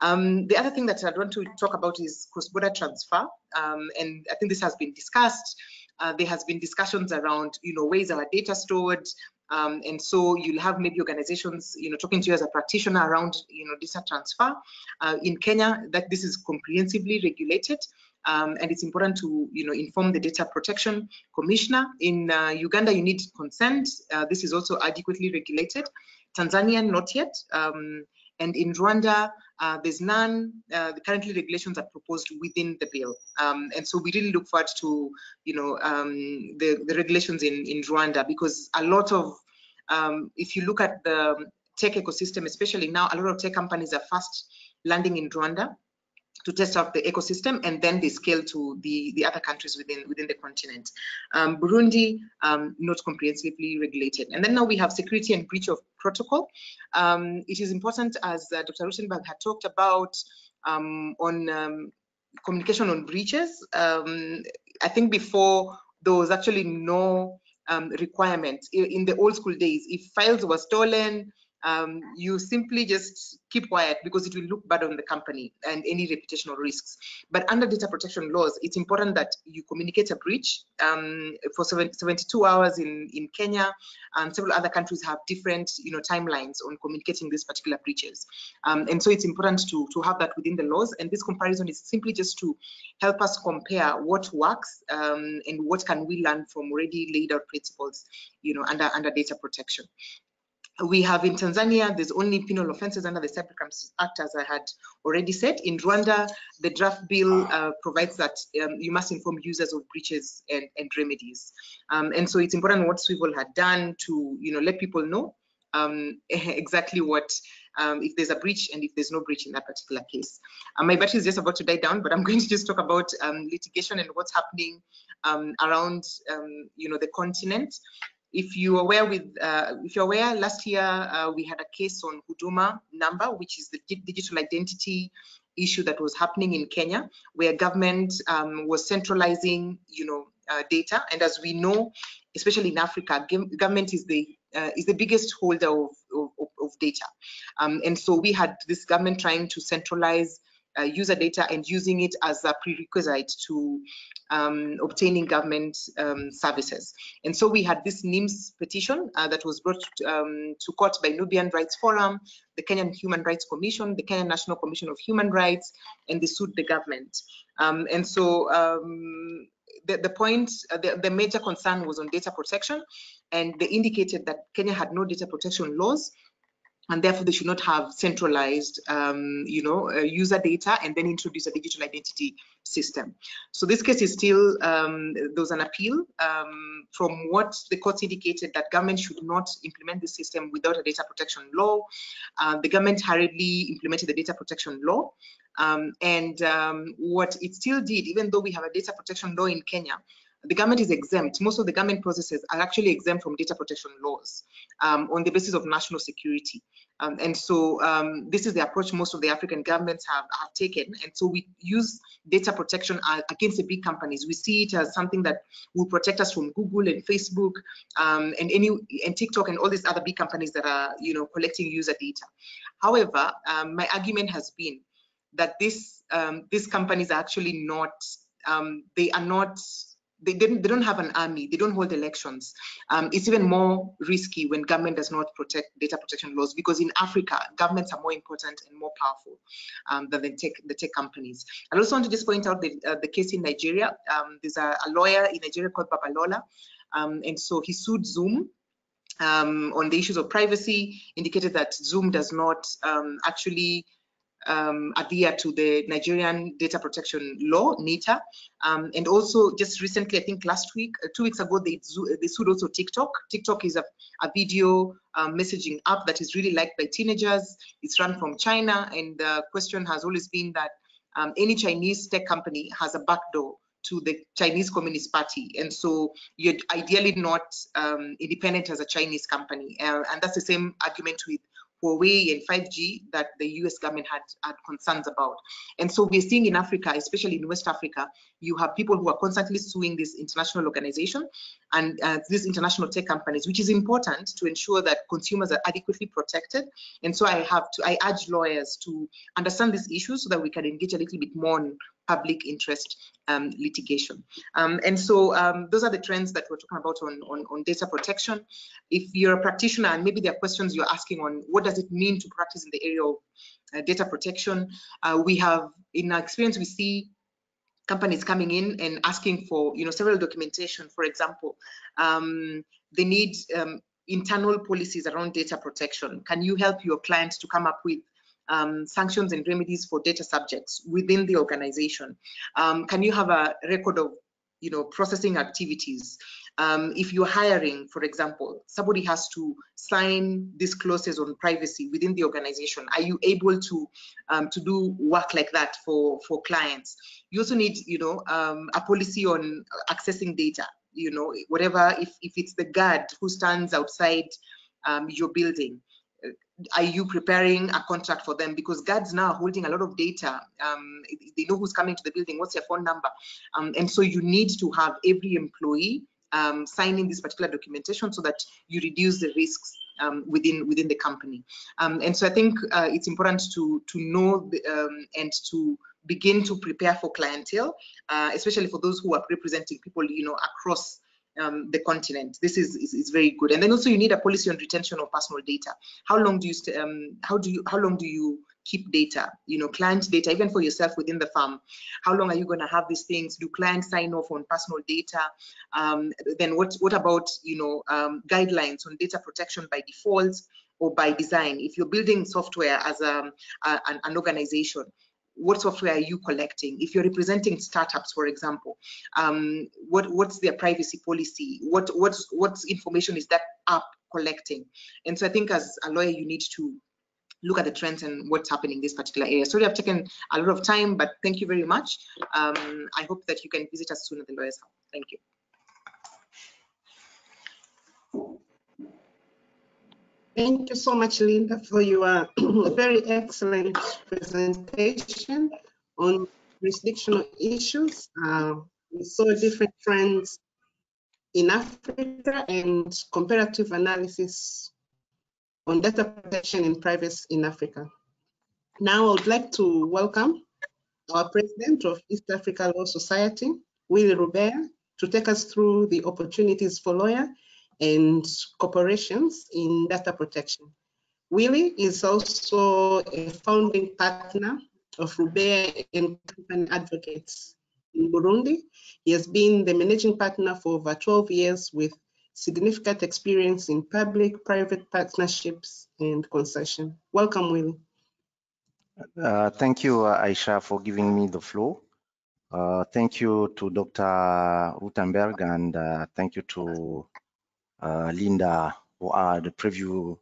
Um, the other thing that I'd want to talk about is cross-border transfer. Um, and I think this has been discussed. Uh, there has been discussions around, you know, ways our data stored, um, and so you'll have maybe organizations, you know, talking to you as a practitioner around, you know, data transfer. Uh, in Kenya, that this is comprehensively regulated. Um, and it's important to you know inform the data protection commissioner. In uh, uganda you need consent. Uh, this is also adequately regulated. Tanzania not yet. Um, and in rwanda uh, there's none. Uh, the currently regulations are proposed within the bill. Um, and so we really look forward to you know um, the, the regulations in in rwanda because a lot of um, if you look at the tech ecosystem especially now a lot of tech companies are fast landing in rwanda to test out the ecosystem and then they scale to the, the other countries within, within the continent. Um, Burundi, um, not comprehensively regulated. And then now we have security and breach of protocol. Um, it is important as uh, Dr. Rutenberg had talked about um, on um, communication on breaches. Um, I think before there was actually no requirement in the old school days. If files were stolen, um, you simply just keep quiet because it will look bad on the company and any reputational risks. But under data protection laws, it's important that you communicate a breach um, for 72 hours in, in Kenya and several other countries have different you know, timelines on communicating these particular breaches. Um, and so it's important to, to have that within the laws. And this comparison is simply just to help us compare what works um, and what can we learn from already laid out principles you know, under, under data protection we have in Tanzania, there's only penal offenses under the Cyber Crimes Act, as I had already said. In Rwanda, the draft bill uh, provides that um, you must inform users of breaches and, and remedies. Um, and so it's important what Swivel had done to, you know, let people know um, exactly what, um, if there's a breach and if there's no breach in that particular case. Uh, my battery is just about to die down, but I'm going to just talk about um, litigation and what's happening um, around, you know, the continent. If you are aware with, uh, if you're aware, last year uh, we had a case on Huduma number, which is the digital identity issue that was happening in Kenya, where government um, was centralizing, you know, uh, data. And as we know, especially in Africa, government is the uh, is the biggest holder of, of, of data. Um, and so we had this government trying to centralize uh, user data and using it as a prerequisite to um, obtaining government um, services. And so we had this NIIMS petition uh, that was brought um, to court by Nubian Rights Forum, the Kenyan Human Rights Commission, the Kenyan National Commission of Human Rights, and they sued the government. Um, and so um, the, the, point, uh, the, the major concern was on data protection, and they indicated that Kenya had no data protection laws, and therefore they should not have centralized, um, you know, uh, user data and then introduce a digital identity system. So this case is still, um, there was an appeal um, from what the courts indicated that government should not implement the system without a data protection law. Uh, the government hurriedly implemented the data protection law. Um, and um, what it still did, even though we have a data protection law in Kenya, the government is exempt. Most of the government processes are actually exempt from data protection laws um, on the basis of national security. Um, and so um, this is the approach most of the African governments have, have taken. And so we use data protection uh, against the big companies. We see it as something that will protect us from Google and Facebook um, and any and TikTok and all these other big companies that are you know collecting user data. However, um, my argument has been that this um, these companies are actually not um, they are not they, they, they don't have an army, they don't hold elections. Um, it's even more risky when government does not protect data protection laws because in Africa, governments are more important and more powerful um, than the tech, the tech companies. I also want to just point out the, uh, the case in Nigeria. Um, there's a, a, lawyer in Nigeria called Babalola, um, and so he sued Zoom um, on the issues of privacy, indicated that Zoom does not um, actually um, adhere to the Nigerian data protection law, NITA. Um, and also just recently, I think last week, uh, two weeks ago, they, they sued also TikTok. TikTok is a, a video um, messaging app that is really liked by teenagers. It's run from China. And the question has always been that um, any Chinese tech company has a backdoor to the Chinese Communist Party. And so you're ideally not um, independent as a Chinese company. Uh, and that's the same argument with Huawei and 5G that the US government had, had concerns about. And so we're seeing in Africa, especially in West Africa, you have people who are constantly suing this international organization and uh, these international tech companies, which is important to ensure that consumers are adequately protected. And so I have to, I urge lawyers to understand these issues so that we can engage a little bit more on public interest um, litigation. Um, and so um, those are the trends that we're talking about on, on, on, data protection. If you're a practitioner and maybe there are questions you're asking on what does it mean to practice in the area of uh, data protection, uh, we have, in our experience, we see companies coming in and asking for, you know, several documentation. For example, um, they need um, internal policies around data protection. Can you help your clients to come up with um, sanctions and remedies for data subjects within the organization? Um, can you have a record of you know, processing activities? Um, if you're hiring, for example, somebody has to sign these clauses on privacy within the organization. Are you able to um, to do work like that for for clients? You also need, you know, um, a policy on accessing data. You know, whatever if if it's the guard who stands outside um, your building, are you preparing a contract for them? Because guards now are holding a lot of data. Um, they know who's coming to the building, what's their phone number. Um, and so you need to have every employee um, signing this particular documentation so that you reduce the risks um, within within the company. Um, and so I think uh, it's important to to know the, um, and to begin to prepare for clientele, uh, especially for those who are representing people, you know, across um, the continent. This is, is, is very good. And then also you need a policy on retention of personal data. How long do you um, how do you how long do you keep data? You know, client data, even for yourself within the firm. How long are you going to have these things? Do clients sign off on personal data? Um, then what what about you know um, guidelines on data protection by default? or by design if you're building software as a, a, an organization what software are you collecting? If you're representing startups, for example, um, what what's their privacy policy? What what's what information is that app collecting? And so I think as a lawyer, you need to look at the trends and what's happening in this particular area. Sorry, I've taken a lot of time, but thank you very much. Um, I hope that you can visit us soon at the Lawyers Hub. Thank you. Thank you so much, Linda, for your very excellent presentation on jurisdictional issues. Uh, we saw different trends in Africa and comparative analysis on data protection and privacy in Africa. Now I would like to welcome our president of East Africa Law Society, Willie Rubeya, to take us through the opportunities for lawyer and corporations in data protection. Willie is also a founding partner of Rubeya and Company Advocates in Burundi. He has been the managing partner for over 12 years with significant experience in public-private partnerships and concession. Welcome, Willie. Uh, thank you, uh, Aisha, for giving me the floor. Uh, thank you to Dr. Rutenberg and uh, thank you to Linda, who are the preview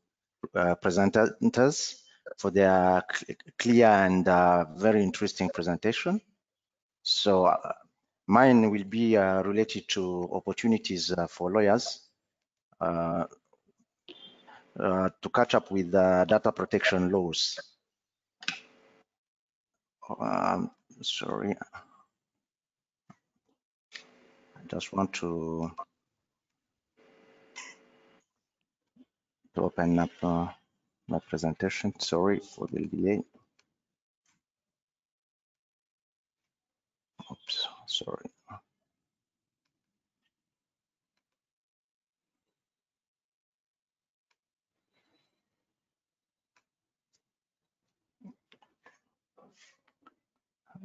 uh, presenters for their clear and uh, very interesting presentation. So Mine will be uh, related to opportunities uh, for lawyers uh, uh, to catch up with the data protection laws. Um, sorry, I just want to to open up uh, my presentation. Sorry for the delay. Oops, sorry.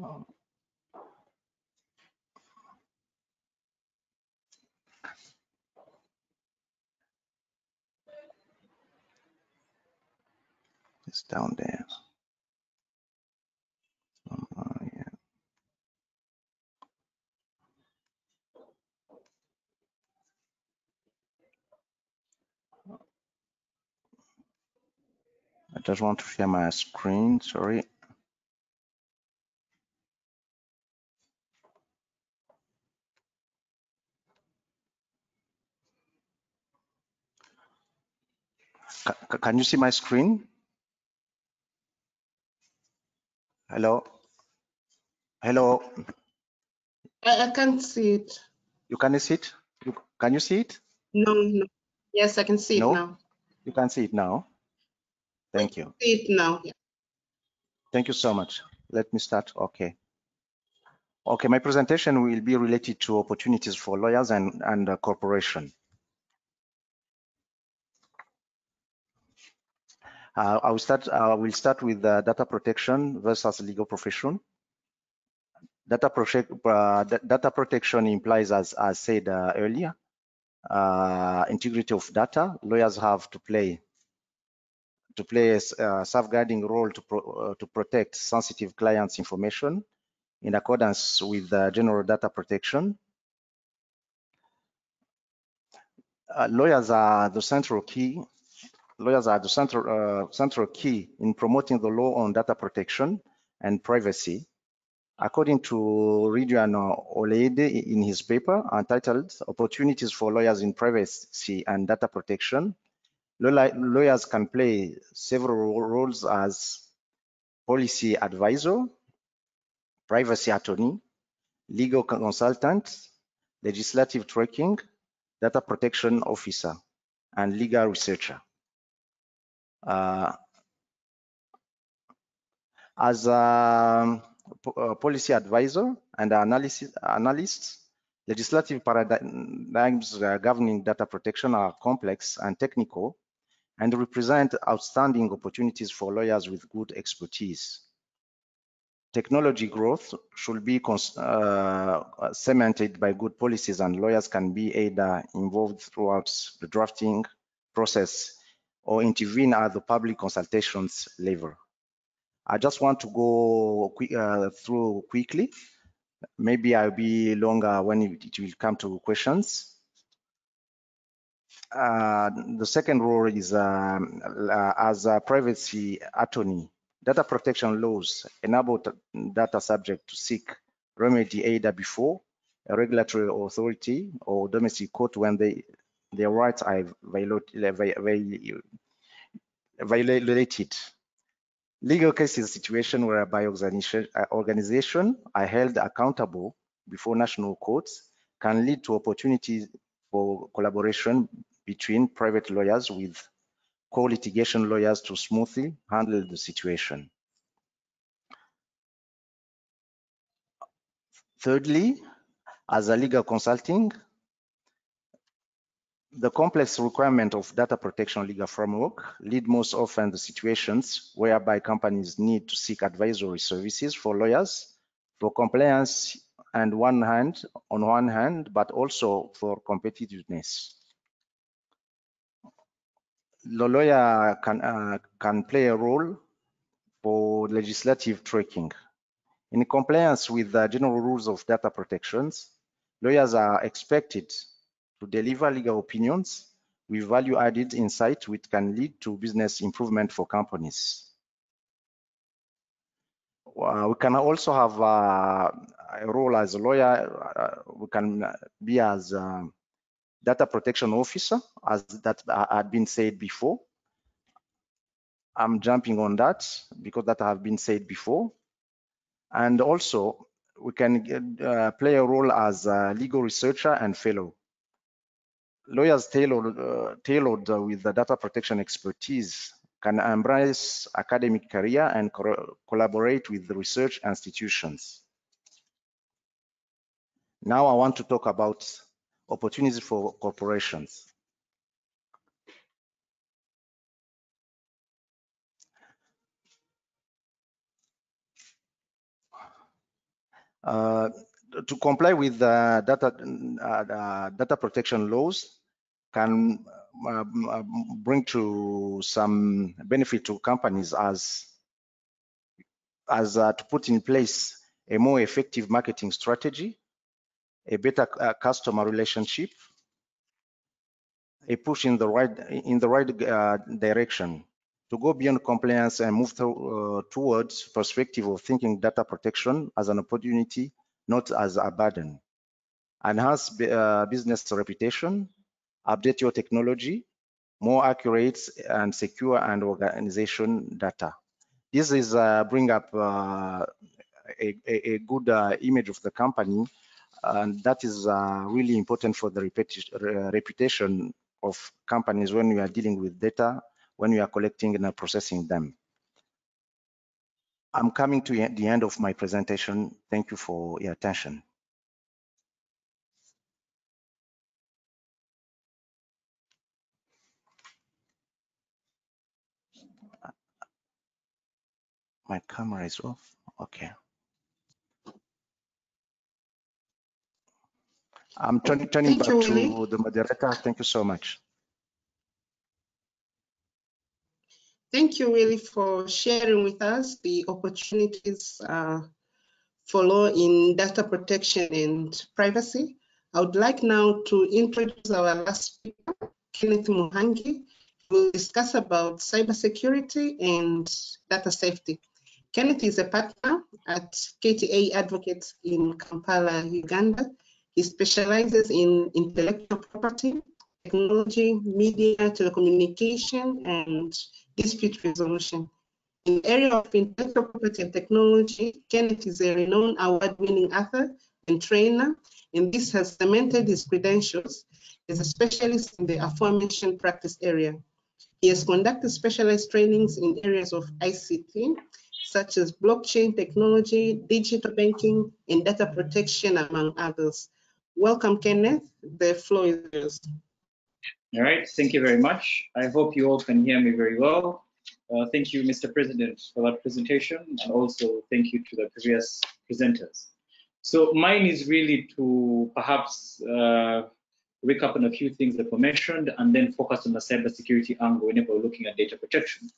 Um, It's down there. Uh, yeah. I just want to share my screen. Sorry. Can you see my screen? Hello? Hello? I, I can't see it. You can see it? You, can you see it? No, no. Yes, I can see No? it now. You can see it now. Thank you. See it now. Yeah. Thank you so much. Let me start. Okay. Okay, my presentation will be related to opportunities for lawyers and, and uh, corporation. Uh, I will start. I will start with uh, data protection versus legal profession. Data, uh, data protection implies, as I said uh, earlier, uh, integrity of data. Lawyers have to play to play a safeguarding role to pro, uh, to protect sensitive clients' information in accordance with uh, general data protection. Uh, lawyers are the central key. Lawyers are the central uh, central key in promoting the law on data protection and privacy. According to Ridwan Oloyede in his paper entitled "Opportunities for Lawyers in Privacy and Data Protection," lawyers can play several roles as policy advisor, privacy attorney, legal consultant, legislative tracking, data protection officer, and legal researcher. Uh, as a, po- policy advisor and analysis, analyst, legislative paradigms uh, governing data protection are complex and technical and represent outstanding opportunities for lawyers with good expertise. Technology growth should be uh, cemented by good policies and lawyers can be either involved throughout the drafting process or intervene at the public consultations level. I just want to go qui- uh, through quickly. Maybe I'll be longer when it will come to questions. Uh, the second role is um, uh, as a privacy attorney. Data protection laws enable data subject to seek remedy either before a regulatory authority or domestic court when they, their rights are vi- violated. Legal cases situation whereby organization, uh, organization are held accountable before national courts can lead to opportunities for collaboration between private lawyers with co-litigation lawyers to smoothly handle the situation. Thirdly, as a legal consulting, the complex requirement of data protection legal framework lead most often to situations whereby companies need to seek advisory services for lawyers for compliance and one hand on one hand, but also for competitiveness. The lawyer can uh, can play a role for legislative tracking. In compliance with the general rules of data protections, lawyers are expected to deliver legal opinions with value-added insight which can lead to business improvement for companies. Uh, we can also have uh, a role as a lawyer, uh, we can be as a data protection officer, as that had been said before. I'm jumping on that because that have been said before. And also, we can uh, play a role as a legal researcher and fellow. Lawyers tailored, uh, tailored with the data protection expertise can embrace academic career and co collaborate with research institutions. Now I want to talk about opportunities for corporations. Uh, to comply with the data uh, data protection laws can uh, bring to some benefit to companies as as uh, to put in place a more effective marketing strategy, a better uh, customer relationship, a push in the right in the right uh, direction to go beyond compliance and move to, uh, towards perspective of thinking data protection as an opportunity, not as a burden. Enhance uh, business reputation, update your technology, more accurate and secure and organization data. This is uh, bring up uh, a, a, good uh, image of the company, and that is uh, really important for the reputation of companies when we are dealing with data when we are collecting and processing them. I'm coming to the end of my presentation. Thank you for your attention. My camera is off. Okay. I'm turning, turning back you, to the moderator. Thank you so much. Thank you, really, for sharing with us the opportunities uh, for law in data protection and privacy. I would like now to introduce our last speaker, Kenneth Muhangi, who will discuss about cybersecurity and data safety. Kenneth is a partner at KTA Advocates in Kampala, Uganda. He specializes in intellectual property, technology, media, telecommunication, and dispute resolution. In the area of intellectual property and technology, Kenneth is a renowned award-winning author and trainer, and this has cemented his credentials as a specialist in the aforementioned practice area. He has conducted specialized trainings in areas of ICT, such as blockchain technology, digital banking, and data protection, among others. Welcome, Kenneth. The floor is yours. All right, thank you very much. I hope you all can hear me very well. Uh, thank you, Mr. President, for that presentation, and also thank you to the previous presenters. So mine is really to perhaps uh, recap on a few things that were mentioned and then focus on the cybersecurity angle whenever we're looking at data protection.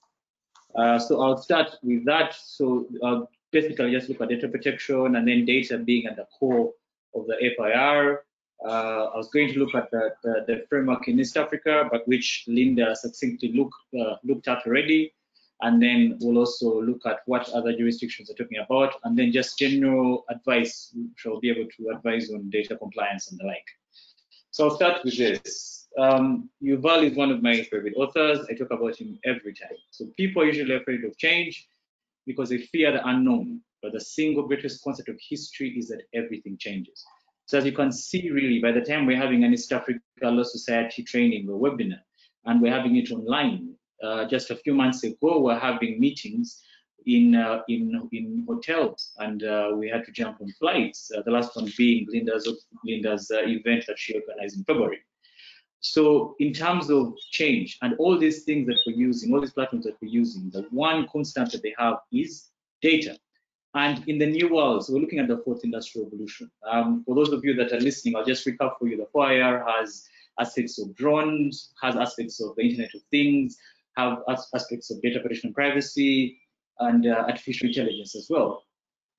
Uh, so I'll start with that. So uh, basically just look at data protection and then data being at the core of the 4IR. Uh, I was going to look at the, the, the, framework in East Africa, but which Linda succinctly look, uh, looked at already. And then we'll also look at what other jurisdictions are talking about, and then just general advice, which I'll be able to advise on data compliance and the like. So I'll start with this. Um, Yuval is one of my favorite authors. I talk about him every time. So people are usually afraid of change because they fear the unknown. But the single greatest concept of history is that everything changes. So as you can see, really, by the time we're having an East Africa Law Society training or webinar, and we're having it online, uh, just a few months ago, we're having meetings in uh, in in hotels, and uh, we had to jump on flights. Uh, the last one being Linda's Linda's uh, event that she organized in February. So in terms of change and all these things that we're using, all these platforms that we're using, the one constant that they have is data. And in the new world, so we're looking at the fourth industrial revolution. Um, for those of you that are listening, I'll just recap for you. The 4IR has aspects of drones, has aspects of the Internet of Things, have aspects of data protection and privacy, and uh, artificial intelligence as well.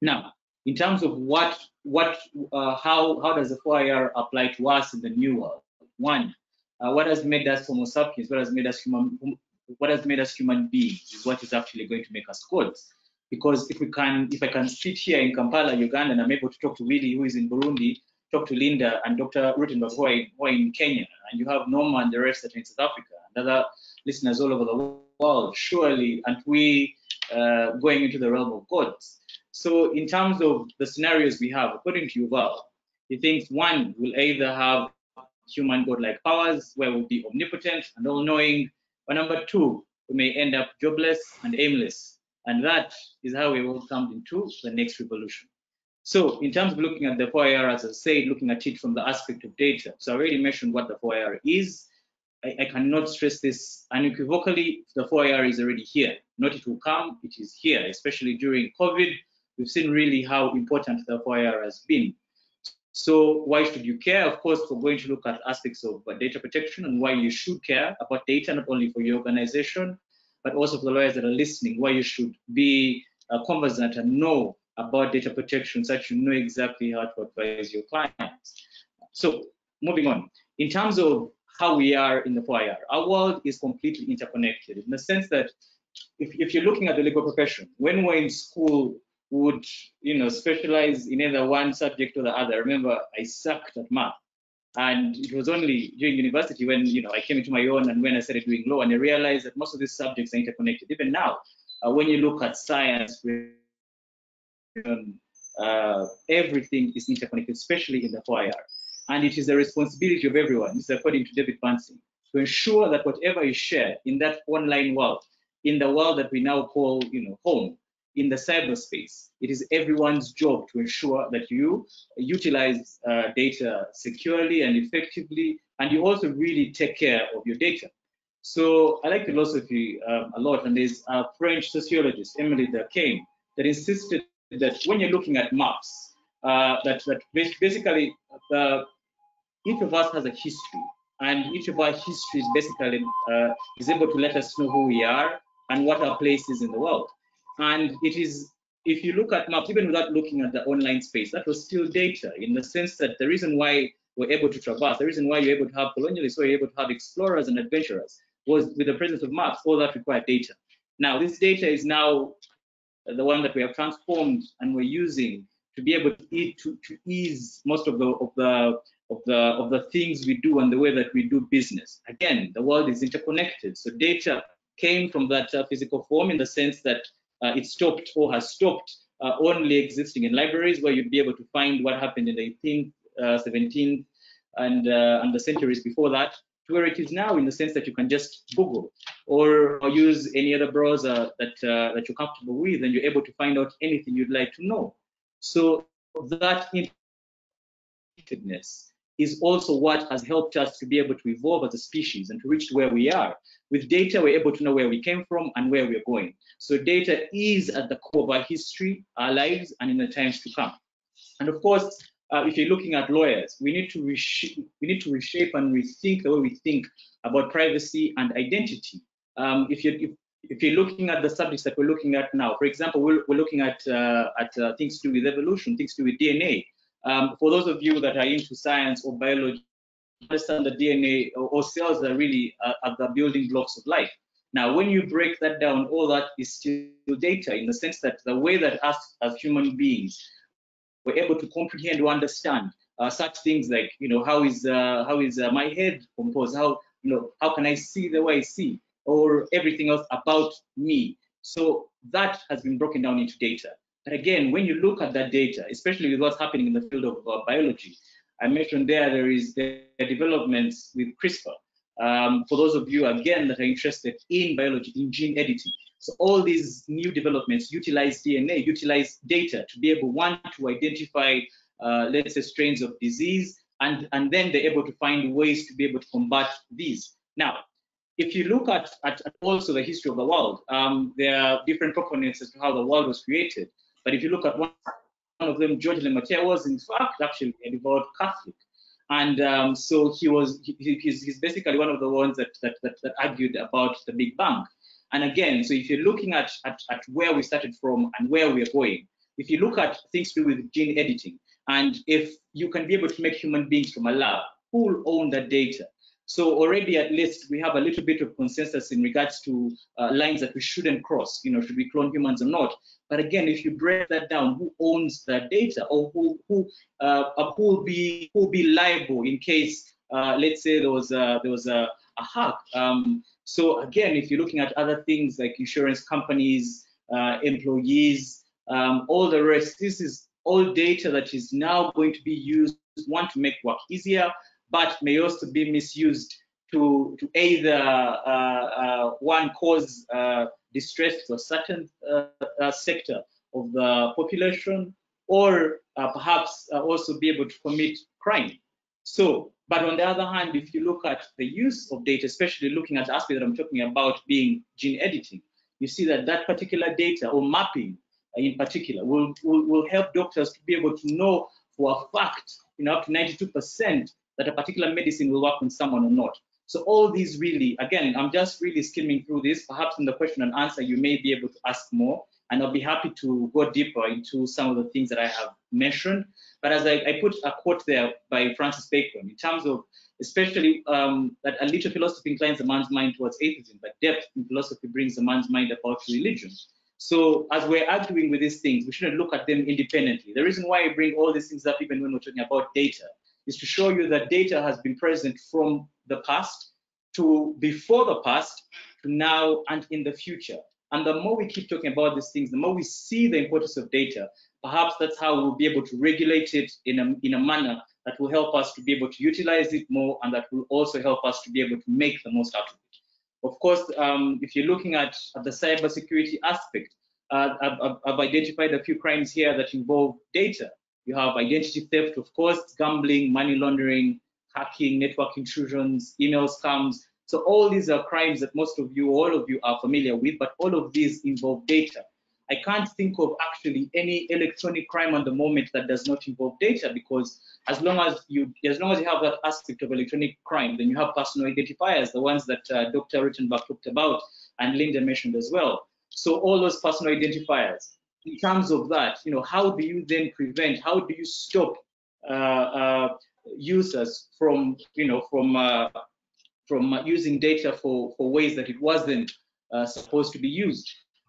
Now, in terms of what, what, uh, how, how does the 4IR apply to us in the new world? One, uh, what has made us Homo sapiens? What has made us human? What has made us human beings is what is actually going to make us gods. Because if we can, if I can sit here in Kampala, Uganda, and I'm able to talk to Willie, who is in Burundi, talk to Linda and Dr. Rutenberg, who are in, Kenya, and you have Norma and the rest that are in South Africa, and other listeners all over the world, surely, and we uh, going into the realm of gods. So in terms of the scenarios we have, according to Yuval, he thinks one will either have human godlike powers, where we'll be omnipotent and all-knowing, or number two, we may end up jobless and aimless. And that is how we will come into the next revolution. So in terms of looking at the 4IR, as I said, looking at it from the aspect of data. So I already mentioned what the 4IR is. I, I cannot stress this unequivocally. The 4IR is already here. Not it will come, it is here, especially during COVID. We've seen really how important the 4IR has been. So why should you care? Of course, we're going to look at aspects of data protection and why you should care about data, not only for your organization, but also for the lawyers that are listening, why you should be uh, conversant and know about data protection so that you know exactly how to advise your clients. So moving on, in terms of how we are in the 4IR, our world is completely interconnected in the sense that if, if you're looking at the legal profession, when we're in school, would you know specialize in either one subject or the other. Remember, I sucked at math, and it was only during university when you know I came into my own and when I started doing law, and I realized that most of these subjects are interconnected. Even now, uh, when you look at science, um, uh, everything is interconnected, especially in the 4IR. And it is the responsibility of everyone, this is according to David Bansing, to ensure that whatever is shared in that online world, in the world that we now call, you know, home, in the cyberspace, it is everyone's job to ensure that you utilize uh, data securely and effectively, and you also really take care of your data. So I like philosophy um, a lot, and there's a French sociologist, Émile Durkheim, that insisted that when you're looking at maps, uh, that, that basically uh, each of us has a history, and each of our histories basically uh, is able to let us know who we are and what our place is in the world. And it is, if you look at maps, even without looking at the online space, that was still data in the sense that the reason why we're able to traverse, the reason why you're able to have colonialists, why you're able to have explorers and adventurers, was with the presence of maps, all that required data. Now, this data is now the one that we have transformed and we're using to be able to, eat, to, to ease most of the of the of the of the things we do and the way that we do business. Again, the world is interconnected, so data came from that uh, physical form in the sense that uh, it stopped or has stopped uh, only existing in libraries where you'd be able to find what happened in the 18th, 17th, and uh, and the centuries before that to where it is now in the sense that you can just Google or, or use any other browser that uh, that you're comfortable with, and you're able to find out anything you'd like to know. So that interconnectedness is also what has helped us to be able to evolve as a species and to reach where we are. With data, we're able to know where we came from and where we're going. So data is at the core of our history, our lives, and in the times to come. And of course, uh, if you're looking at lawyers, we need to reshape, we need to reshape and rethink the way we think about privacy and identity. Um, if you if, if you're looking at the subjects that we're looking at now, for example, we're, we're looking at uh, at uh, things to do with evolution, things to do with DNA. Um, for those of you that are into science or biology, understand that DNA or, or cells are really uh, are the building blocks of life. Now, when you break that down, all that is still data in the sense that the way that us as human beings were able to comprehend or understand uh, such things like, you know, how is uh, how is uh, my head composed? How you know how can I see the way I see, or everything else about me? So that has been broken down into data. But again, when you look at that data, especially with what's happening in the field of uh, biology, I mentioned there there is the developments with CRISPR. Um, for those of you again that are interested in biology, in gene editing, so all these new developments utilize DNA, utilize data to be able, one, to identify, uh, let's say, strains of disease, and, and then they're able to find ways to be able to combat these. Now, if you look at, at, at also the history of the world, um, there are different components as to how the world was created. But if you look at one, one of them, George Lemaitre was in fact actually a devout Catholic. And um, so he was, he, he's, he's, basically one of the ones that, that, that, that argued about the Big Bang. And again, so if you're looking at, at, at where we started from and where we're going, if you look at things to do with gene editing, and if you can be able to make human beings from a lab, who will own that data? So already at least we have a little bit of consensus in regards to uh, lines that we shouldn't cross. You know, should we clone humans or not? But again, if you break that down, who owns the data or who who uh, who will be who will be liable in case, uh, let's say there was a, there was a, a hack. Um, so again, if you're looking at other things like insurance companies, uh, employees, um, all the rest, this is all data that is now going to be used, one, to make work easier, but may also be misused to, to either uh, uh, one cause uh, distress to a certain uh, sector of the population, or perhaps also be able to commit crime. So, but on the other hand, if you look at the use of data, especially looking at the aspect that I'm talking about being gene editing, you see that that particular data or mapping in particular will, will, will help doctors to be able to know for a fact, you know, up to 92% that a particular medicine will work on someone or not. So all these really, again, I'm just really skimming through this. Perhaps in the question and answer, you may be able to ask more, and I'll be happy to go deeper into some of the things that I have mentioned. But as I, I put a quote there by Francis Bacon, in terms of especially um, that a little philosophy inclines a man's mind towards atheism, but depth in philosophy brings a man's mind about religion. So as we're arguing with these things, we shouldn't look at them independently. The reason why I bring all these things up, even when we're talking about data, is to show you that data has been present from the past to before the past to now and in the future. And the more we keep talking about these things, the more we see the importance of data, perhaps that's how we'll be able to regulate it in a, in a manner that will help us to be able to utilize it more and that will also help us to be able to make the most out of it. Of course, um, if you're looking at, at the cybersecurity aspect, uh, I've, I've identified a few crimes here that involve data. You have identity theft, of course, gambling, money laundering, hacking, network intrusions, email scams. So all these are crimes that most of you, all of you are familiar with, but all of these involve data. I can't think of actually any electronic crime at the moment that does not involve data because as long as you as long as you have that aspect of electronic crime, then you have personal identifiers, the ones that uh, Dr. Rutenberg talked about and Linda mentioned as well. So all those personal identifiers, in terms of that, you know, how do you then prevent, how do you stop uh, uh, users from, you know, from uh, from using data for, for ways that it wasn't uh, supposed to be used?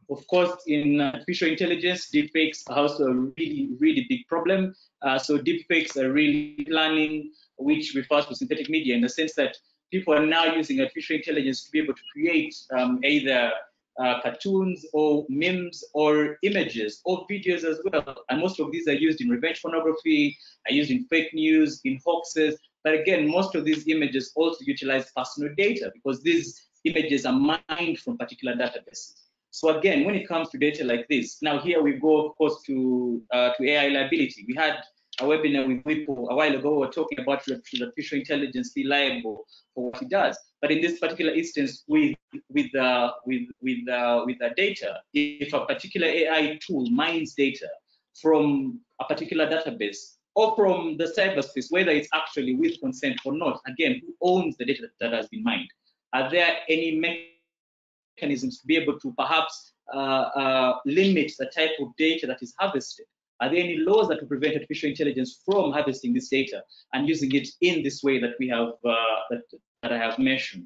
Of course, in artificial intelligence, deepfakes are also a really, really big problem. Uh, so deepfakes are really learning, which refers to synthetic media in the sense that people are now using artificial intelligence to be able to create um, either uh, cartoons or memes or images or videos as well. And most of these are used in revenge pornography, are used in fake news, in hoaxes. But again, most of these images also utilize personal data because these images are mined from particular databases. So again, when it comes to data like this, now here we go, of course, to uh, to AI liability. We had a webinar with people a while ago, we were talking about artificial intelligence be liable for what it does. But in this particular instance, with with uh, with with uh, with the data, if a particular AI tool mines data from a particular database or from the cyberspace, whether it's actually with consent or not, again, who owns the data that has been mined? Are there any mechanisms to be able to perhaps uh, uh, limit the type of data that is harvested? Are there any laws that will prevent artificial intelligence from harvesting this data and using it in this way that we have uh, that, that I have mentioned?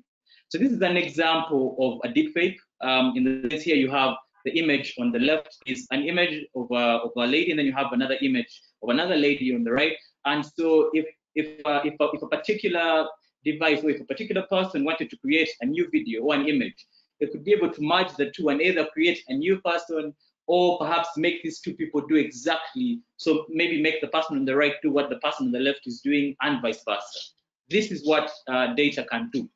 So this is an example of a deepfake. Um, in this here, you have the image on the left is an image of a, of a lady, and then you have another image of another lady on the right. And so if if uh, if, a, if a particular device or if a particular person wanted to create a new video or an image, they could be able to merge the two and either create a new person or perhaps make these two people do exactly, so maybe make the person on the right do what the person on the left is doing and vice versa. This is what uh, data can do.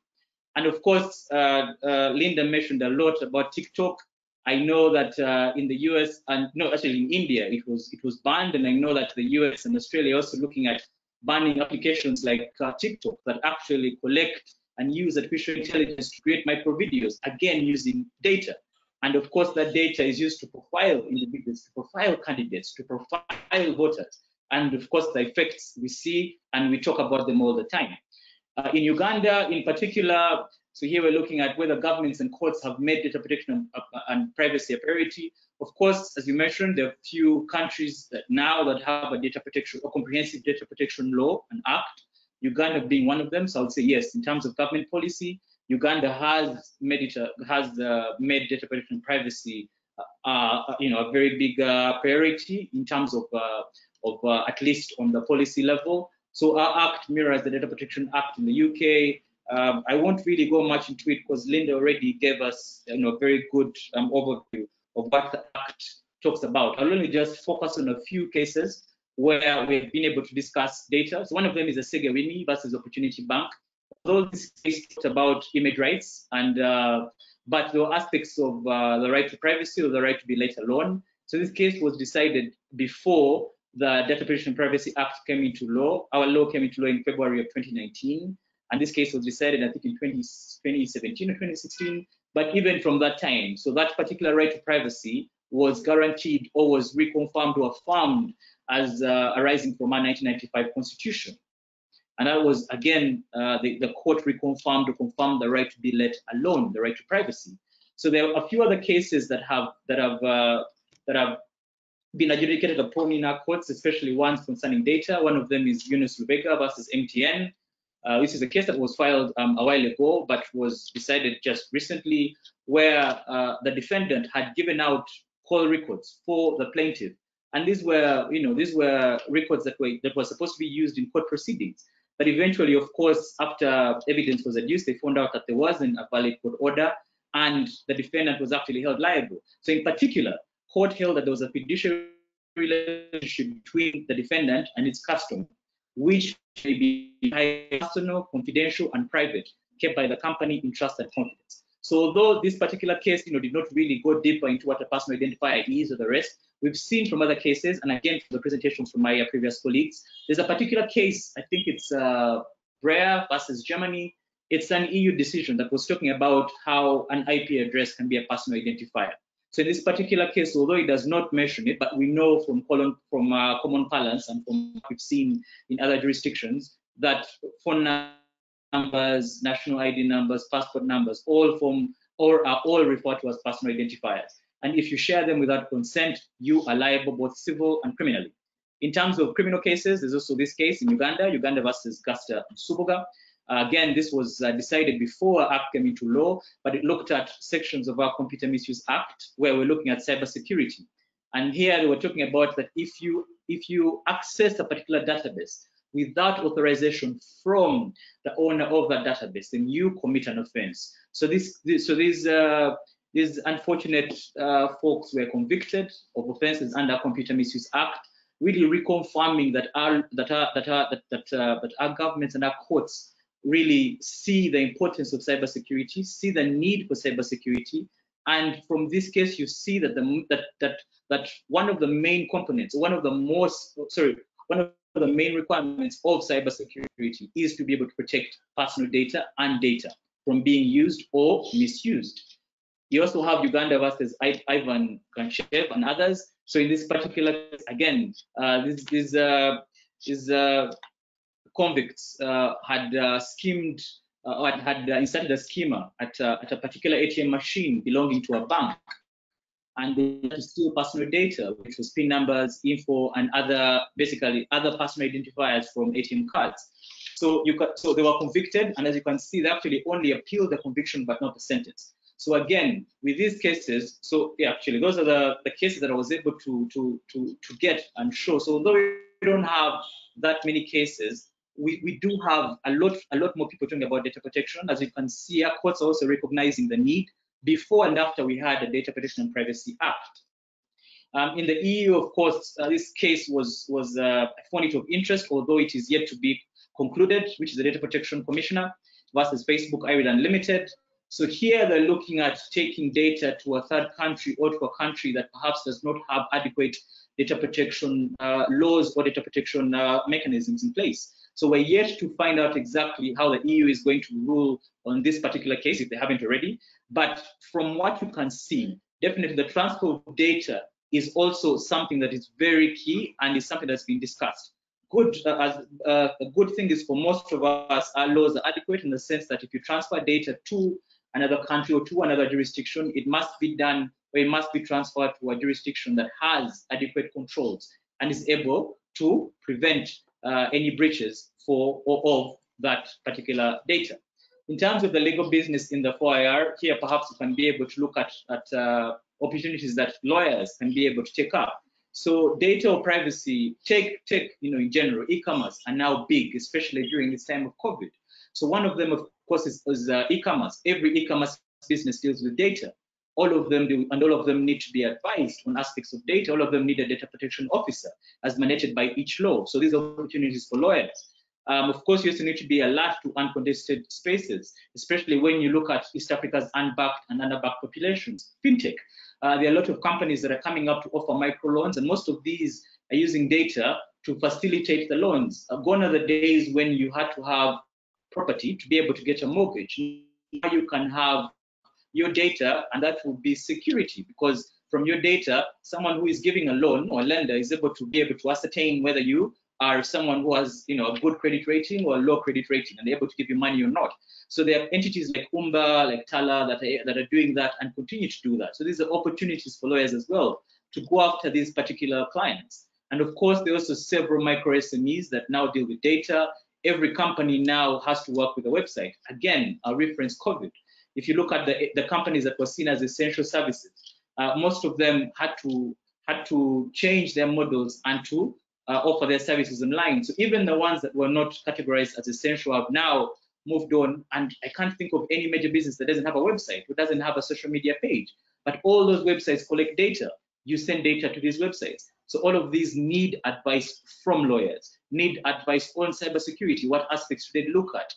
And of course, uh, uh, Linda mentioned a lot about TikTok. I know that uh, in the US and no, actually in India, it was it was banned, and I know that the US and Australia are also looking at banning applications like TikTok that actually collect and use artificial intelligence to create micro videos, again using data. And of course, that data is used to profile individuals, to profile candidates, to profile voters. And of course, the effects we see and we talk about them all the time. Uh, in Uganda, in particular, so here we're looking at whether governments and courts have made data protection and, and privacy a priority. Of course, as you mentioned, there are few countries that now that have a data protection or comprehensive data protection law and act. Uganda being one of them. So I would say yes, in terms of government policy, Uganda has made it has uh, made data protection privacy, uh, uh, you know, a very big uh, priority in terms of uh, of uh, at least on the policy level. So our act mirrors the Data Protection Act in the UK. Um, I won't really go much into it because Linda already gave us, you know, a very good um, overview of what the act talks about. I'll only just focus on a few cases where we've been able to discuss data. So one of them is the Segewini versus Opportunity Bank. Although this case talked about image rights, and uh, but there were aspects of uh, the right to privacy or the right to be let alone. So this case was decided before the Data Protection Privacy Act came into law. Our law came into law in February of 2019, and this case was decided, I think, in 20, 2017 or 2016. But even from that time, so that particular right to privacy was guaranteed or was reconfirmed or affirmed as uh, arising from our 1995 constitution. And that was, again, uh, the, the court reconfirmed or confirmed the right to be let alone, the right to privacy. So there are a few other cases that have that have uh, that have been adjudicated upon in our courts, especially ones concerning data. One of them is Eunice Lubega versus MTN. Uh, this is a case that was filed um, a while ago, but was decided just recently, where uh, the defendant had given out call records for the plaintiff, and these were, you know, these were records that were that were supposed to be used in court proceedings. But eventually, of course, after evidence was adduced, they found out that there wasn't a valid court order, and the defendant was actually held liable. So, in particular, court held that there was a fiduciary relationship between the defendant and its customer, which may be personal, confidential, and private, kept by the company in trust and confidence. So although this particular case, you know, did not really go deeper into what a personal identifier is or the rest, we've seen from other cases, and again from the presentations from my previous colleagues, there's a particular case, I think it's uh, Breyer versus Germany. It's an EU decision that was talking about how an IP address can be a personal identifier. So in this particular case, although it does not mention it, but we know from, colon, from uh, common parlance and from what we've seen in other jurisdictions that phone numbers, national ID numbers, passport numbers, all from or are all referred to as personal identifiers. And if you share them without consent, you are liable both civil and criminally. In terms of criminal cases, there's also this case in Uganda, Uganda versus Gaster Subuga. Uh, again, this was uh, decided before Act came into law, but it looked at sections of our Computer Misuse Act where we're looking at cybersecurity. And here we were talking about that if you if you access a particular database without authorization from the owner of that database, then you commit an offense. So this, this so these uh, these unfortunate uh, folks were convicted of offenses under Computer Misuse Act, really reconfirming that our that our that our that, that, uh, that our governments and our courts really see the importance of cybersecurity, see the need for cybersecurity, and from this case, you see that the that that that one of the main components, one of the most sorry, one of the main requirements of cybersecurity is to be able to protect personal data and data from being used or misused. You also have Uganda versus Ivan Ganshev and others. So in this particular case, again, uh, this, this, uh, this uh, convicts uh, had uh, schemed uh, or had inserted a schema at, at a particular ATM machine belonging to a bank and they had to steal personal data, which was PIN numbers, info, and other basically other personal identifiers from ATM cards. So you got, so they were convicted, and as you can see, they actually only appealed the conviction but not the sentence. So again, with these cases, so yeah, actually those are the, the cases that I was able to to to to get and show. So although we don't have that many cases, we, we do have a lot a lot more people talking about data protection. As you can see, our courts are also recognizing the need before and after we had the Data Protection and Privacy Act. Um, in the EU, of course, uh, this case was was uh, a point of interest, although it is yet to be concluded, which is the Data Protection Commissioner versus Facebook Ireland Limited. So here they're looking at taking data to a third country or to a country that perhaps does not have adequate data protection uh, laws or data protection uh, mechanisms in place. So we're yet to find out exactly how the EU is going to rule on this particular case, if they haven't already. But from what you can see, definitely the transfer of data is also something that is very key and is something that's been discussed. Good, uh, as, uh, a good thing is for most of us, our laws are adequate in the sense that if you transfer data to another country or to another jurisdiction, it must be done or it must be transferred to a jurisdiction that has adequate controls and is able to prevent uh, any breaches for or of that particular data. In terms of the legal business in the 4IR, here perhaps you can be able to look at, at uh, opportunities that lawyers can be able to take up. So data or privacy, tech, tech, you know, in general, e-commerce are now big, especially during this time of COVID. So one of them, of course, is, is uh, e-commerce. Every e-commerce business deals with data. All of them do, and all of them need to be advised on aspects of data. All of them need a data protection officer as mandated by each law. So these are opportunities for lawyers. Um, of course, you also need to be alert to uncontested spaces, especially when you look at East Africa's unbacked and underbacked populations. FinTech, uh, there are a lot of companies that are coming up to offer microloans, and most of these are using data to facilitate the loans. Uh, gone are the days when you had to have property to be able to get a mortgage. Now you can have your data, and that will be security because from your data, someone who is giving a loan or a lender is able to be able to ascertain whether you are someone who has you know a good credit rating or a low credit rating and they're able to give you money or not. So there are entities like Umba, like Tala that are, that are doing that and continue to do that. So these are opportunities for lawyers as well to go after these particular clients. And of course, there are also several micro SMEs that now deal with data. Every company now has to work with a website. Again, I'll reference COVID. If you look at the, the companies that were seen as essential services, uh, most of them had to had to change their models and to uh, offer their services online. So even the ones that were not categorized as essential have now moved on. And I can't think of any major business that doesn't have a website, who doesn't have a social media page. But all those websites collect data. You send data to these websites. So all of these need advice from lawyers, need advice on cybersecurity. What aspects should they look at?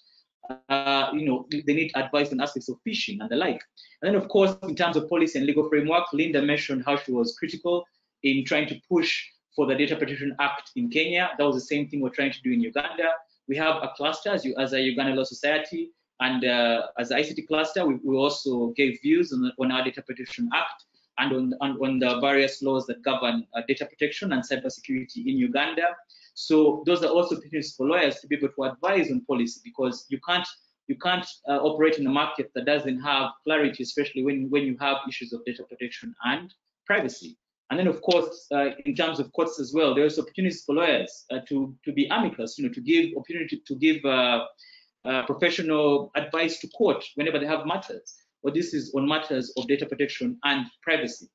Uh, you know, they need advice on aspects of phishing and the like. And then, of course, in terms of policy and legal framework, Linda mentioned how she was critical in trying to push for the Data Protection Act in Kenya. That was the same thing we're trying to do in Uganda. We have a cluster as, you, as a Uganda Law Society, and uh, as the ICT cluster, we, we also gave views on, the, on, our Data Protection Act and on, on, on the various laws that govern uh, data protection and cybersecurity in Uganda. So those are also opportunities for lawyers to be able to advise on policy because you can't you can't uh, operate in a market that doesn't have clarity, especially when when you have issues of data protection and privacy. And then, of course, uh, in terms of courts as well, there's opportunities for lawyers uh, to to be amicus, you know, to give opportunity to give uh, uh, professional advice to court whenever they have matters. Or this is on matters of data protection and privacy.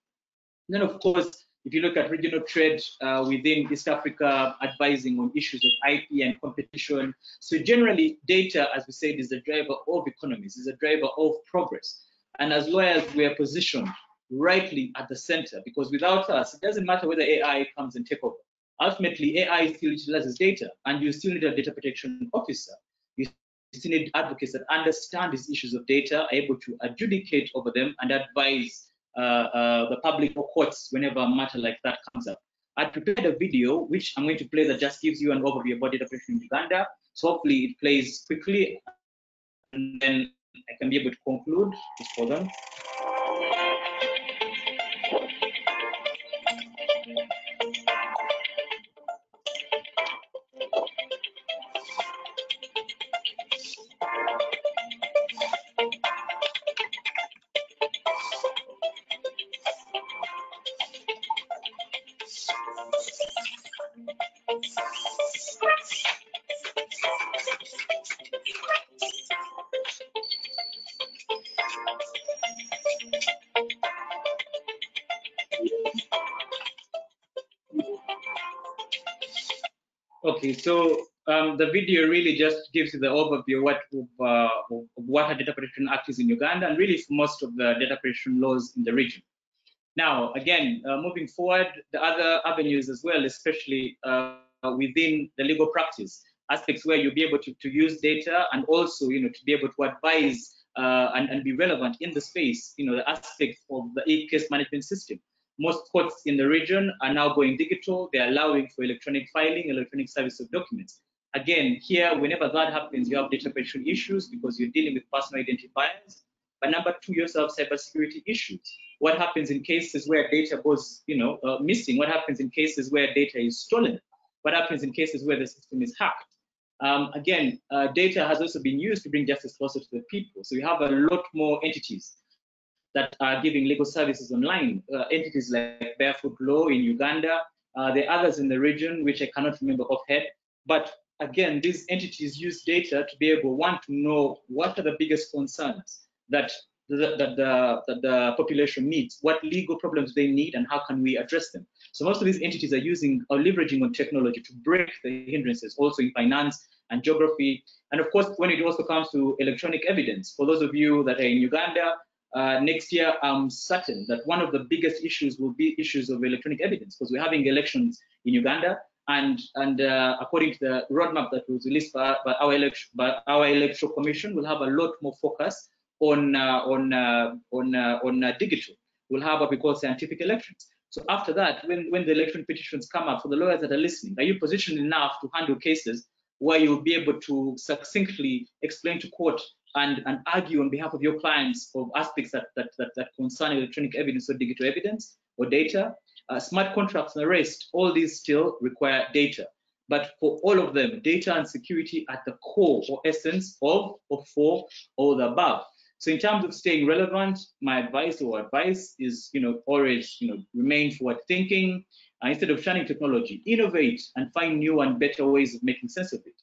And then, of course, if you look at regional trade uh, within East Africa, advising on issues of IP and competition. So generally, data, as we said, is a driver of economies, is a driver of progress. And as lawyers, we are positioned rightly at the center because without us, it doesn't matter whether AI comes and take over. Ultimately, AI still utilizes data and you still need a data protection officer. You still need advocates that understand these issues of data, are able to adjudicate over them and advise Uh, uh, the public or courts whenever a matter like that comes up. I prepared a video which I'm going to play that just gives you an overview about data protection in Uganda. So hopefully it plays quickly and then I can be able to conclude for them. So um, the video really just gives you the overview of what, uh, of what a data protection act is in Uganda and really most of the data protection laws in the region. Now, again, uh, moving forward, the other avenues as well, especially uh, within the legal practice, aspects where you'll be able to, to use data and also, you know, to be able to advise uh, and, and be relevant in the space, you know, the aspects of the e-case management system most courts in the region are now going digital. They're allowing for electronic filing, electronic service of documents. Again, here, whenever that happens, you have data protection issues because you're dealing with personal identifiers. But number two, you also have cybersecurity issues. What happens in cases where data goes, you know, uh, missing? What happens in cases where data is stolen? What happens in cases where the system is hacked? Um, again, uh, data has also been used to bring justice closer to the people. So you have a lot more entities that are giving legal services online, uh, entities like Barefoot Law in Uganda. Uh, there are others in the region, which I cannot remember offhand, But again, these entities use data to be able, one, to know what are the biggest concerns that the, that the, that the population needs, what legal problems they need, and how can we address them. So most of these entities are using or leveraging on technology to break the hindrances, also in finance and geography. And of course, when it also comes to electronic evidence, for those of you that are in Uganda, uh, next year, I'm certain that one of the biggest issues will be issues of electronic evidence because we're having elections in Uganda. And, and uh, according to the roadmap that was released by, by, our, by our electoral commission, we'll have a lot more focus on, uh, on, uh, on, uh, on uh, digital. We'll have what we call scientific elections. So after that, when, when the election petitions come up, for the lawyers that are listening, are you positioned enough to handle cases where you'll be able to succinctly explain to court and, and argue on behalf of your clients of aspects that, that, that, that concern electronic evidence or digital evidence or data, uh, smart contracts and the rest, all these still require data. But for all of them, data and security at the core or essence of or for all the above. So in terms of staying relevant, my advice or advice is, you know, always, you know, remain forward thinking, uh, instead of shunning technology, innovate and find new and better ways of making sense of it.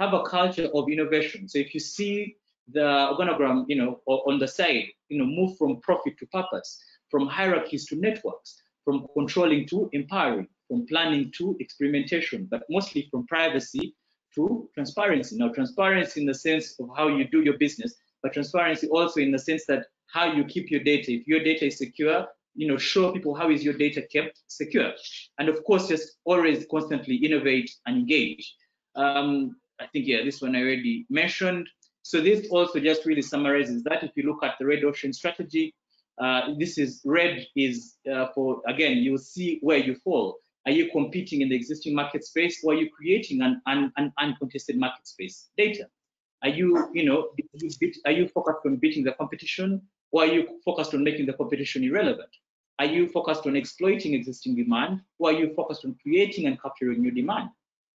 Have a culture of innovation. So if you see the organogram, you know, on the side, you know, move from profit to purpose, from hierarchies to networks, from controlling to empowering, from planning to experimentation, but mostly from privacy to transparency. Now, transparency in the sense of how you do your business, but transparency also in the sense that how you keep your data. If your data is secure, you know, show people how is your data kept secure. And of course, just always constantly innovate and engage. Um, I think, yeah, this one I already mentioned. So this also just really summarizes that if you look at the red ocean strategy, uh, this is red is uh, for, again, you'll see where you fall. Are you competing in the existing market space or are you creating an, an, an uncontested market space? Data. Are you, you know, are you focused on beating the competition or are you focused on making the competition irrelevant? Are you focused on exploiting existing demand or are you focused on creating and capturing new demand?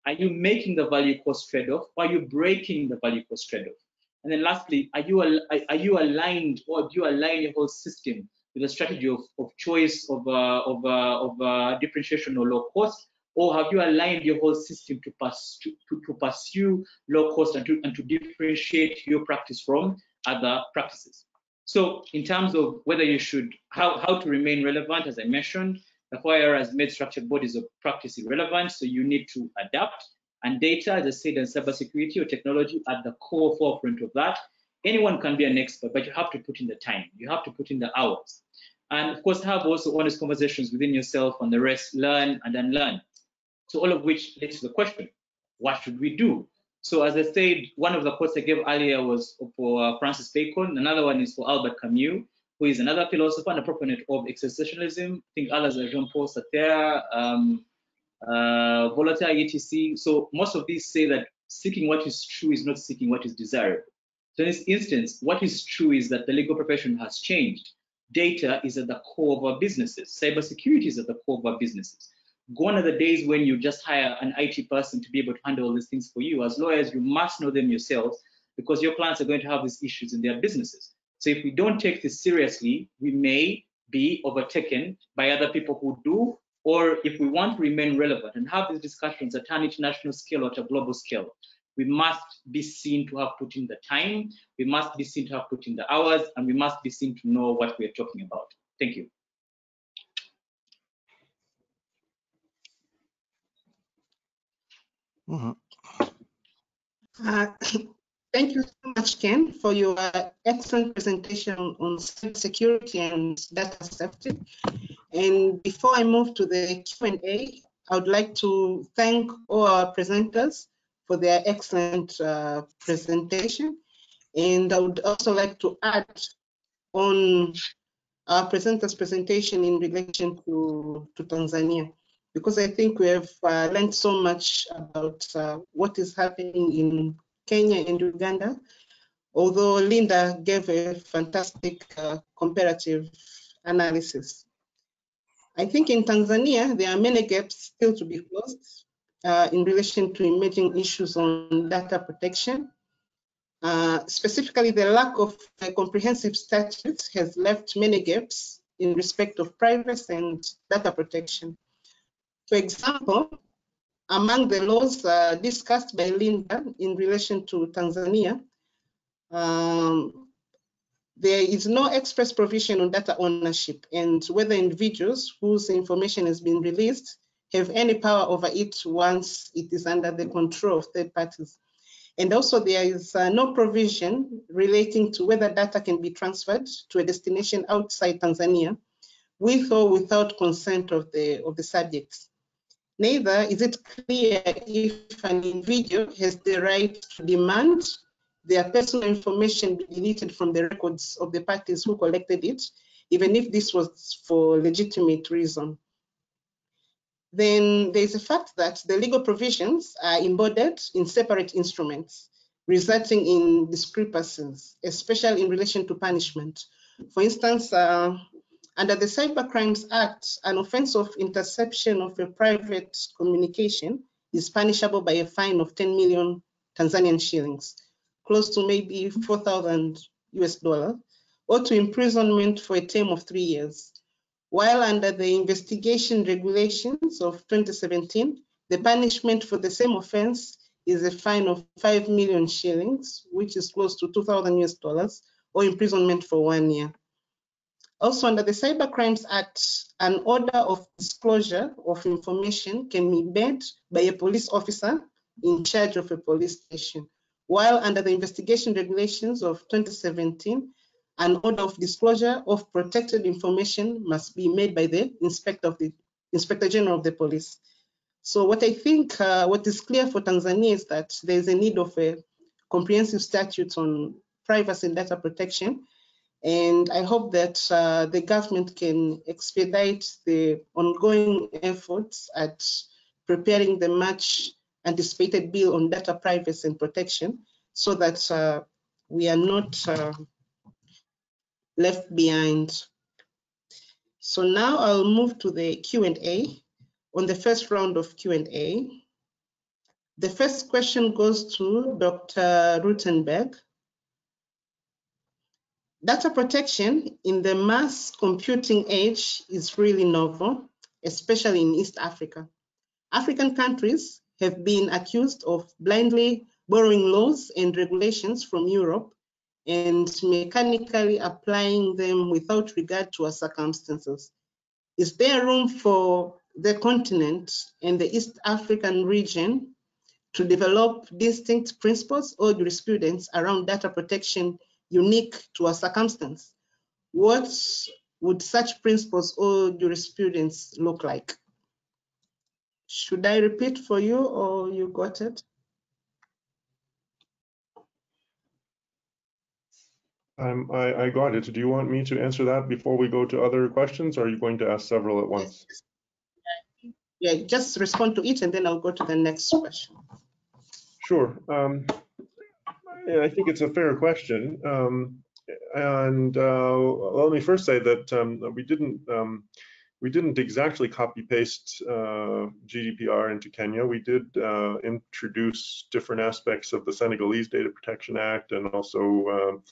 Are you making the value cost trade-off or are you breaking the value cost trade-off? And then lastly, are you, are you aligned or do you align your whole system with a strategy of, of choice of, uh, of, uh, of uh, differentiation or low cost? Or have you aligned your whole system to, pass, to, to, to pursue low cost and to, and to differentiate your practice from other practices? So in terms of whether you should, how, how to remain relevant, as I mentioned, the 4IR has made structured bodies of practice irrelevant, so you need to adapt. And data, as I said, and cybersecurity or technology at the core forefront of that. Anyone can be an expert, but you have to put in the time, you have to put in the hours. And of course, have also honest conversations within yourself and the rest, learn and unlearn. So all of which leads to the question, what should we do? So as I said, one of the quotes I gave earlier was for Francis Bacon. Another one is for Albert Camus, who is another philosopher and a proponent of existentialism. I think others are Jean-Paul Sartre, um, uh, Voltaire, etc. So most of these say that seeking what is true is not seeking what is desirable. So in this instance, what is true is that the legal profession has changed. Data is at the core of our businesses. Cybersecurity is at the core of our businesses gone are the days when you just hire an IT person to be able to handle all these things for you. As lawyers, you must know them yourselves because your clients are going to have these issues in their businesses. So if we don't take this seriously, we may be overtaken by other people who do, or if we want to remain relevant and have these discussions at an international scale or at a global scale, we must be seen to have put in the time, we must be seen to have put in the hours, and we must be seen to know what we are talking about. Thank you. Mm -hmm. uh, thank you so much, Ken, for your excellent presentation on security and data safety. And before I move to the Q&A, I would like to thank all our presenters for their excellent uh, presentation. And I would also like to add on our presenter's presentation in relation to, to Tanzania because I think we have uh, learned so much about uh, what is happening in Kenya and Uganda, although Linda gave a fantastic uh, comparative analysis. I think in Tanzania, there are many gaps still to be closed uh, in relation to emerging issues on data protection. Uh, specifically, the lack of a comprehensive statute has left many gaps in respect of privacy and data protection. For example, among the laws uh, discussed by Linda in relation to Tanzania, um, there is no express provision on data ownership and whether individuals whose information has been released have any power over it once it is under the control of third parties. And also there is uh, no provision relating to whether data can be transferred to a destination outside Tanzania with or without consent of the, of the subjects. Neither is it clear if an individual has the right to demand their personal information be deleted from the records of the parties who collected it, even if this was for legitimate reason. Then there's a fact that the legal provisions are embodied in separate instruments, resulting in discrepancies, especially in relation to punishment. For instance, uh, under the Cyber Crimes Act, an offense of interception of a private communication is punishable by a fine of 10 million Tanzanian shillings, close to maybe 4,000 US dollars, or to imprisonment for a term of three years while under the investigation regulations of 2017, the punishment for the same offense is a fine of 5 million shillings, which is close to 2,000 US dollars, or imprisonment for one year. Also under the Cyber Crimes Act, an order of disclosure of information can be made by a police officer in charge of a police station, while under the investigation regulations of 2017, an order of disclosure of protected information must be made by the inspector of the inspector general of the police. So what I think, uh, what is clear for Tanzania is that there is a need of a comprehensive statute on privacy and data protection. And I hope that uh, the government can expedite the ongoing efforts at preparing the much anticipated bill on data privacy and protection so that uh, we are not uh, left behind. So now I'll move to the Q&A. On the first round of Q&A, the first question goes to Dr. Rutenberg. Data protection in the mass computing age is really novel, especially in East Africa. African countries have been accused of blindly borrowing laws and regulations from Europe and mechanically applying them without regard to our circumstances. Is there room for the continent and the East African region to develop distinct principles or jurisprudence around data protection unique to our circumstance? What would such principles or jurisprudence look like? Should I repeat for you or you got it? Um, I, I got it. Do you want me to answer that before we go to other questions, or are you going to ask several at once? Yeah, just respond to each and then I'll go to the next question. Sure. Um, I think it's a fair question. Um, and uh, let me first say that um, we didn't um, we didn't exactly copy paste uh, GDPR into Kenya. We did uh, introduce different aspects of the Senegalese Data Protection Act and also um,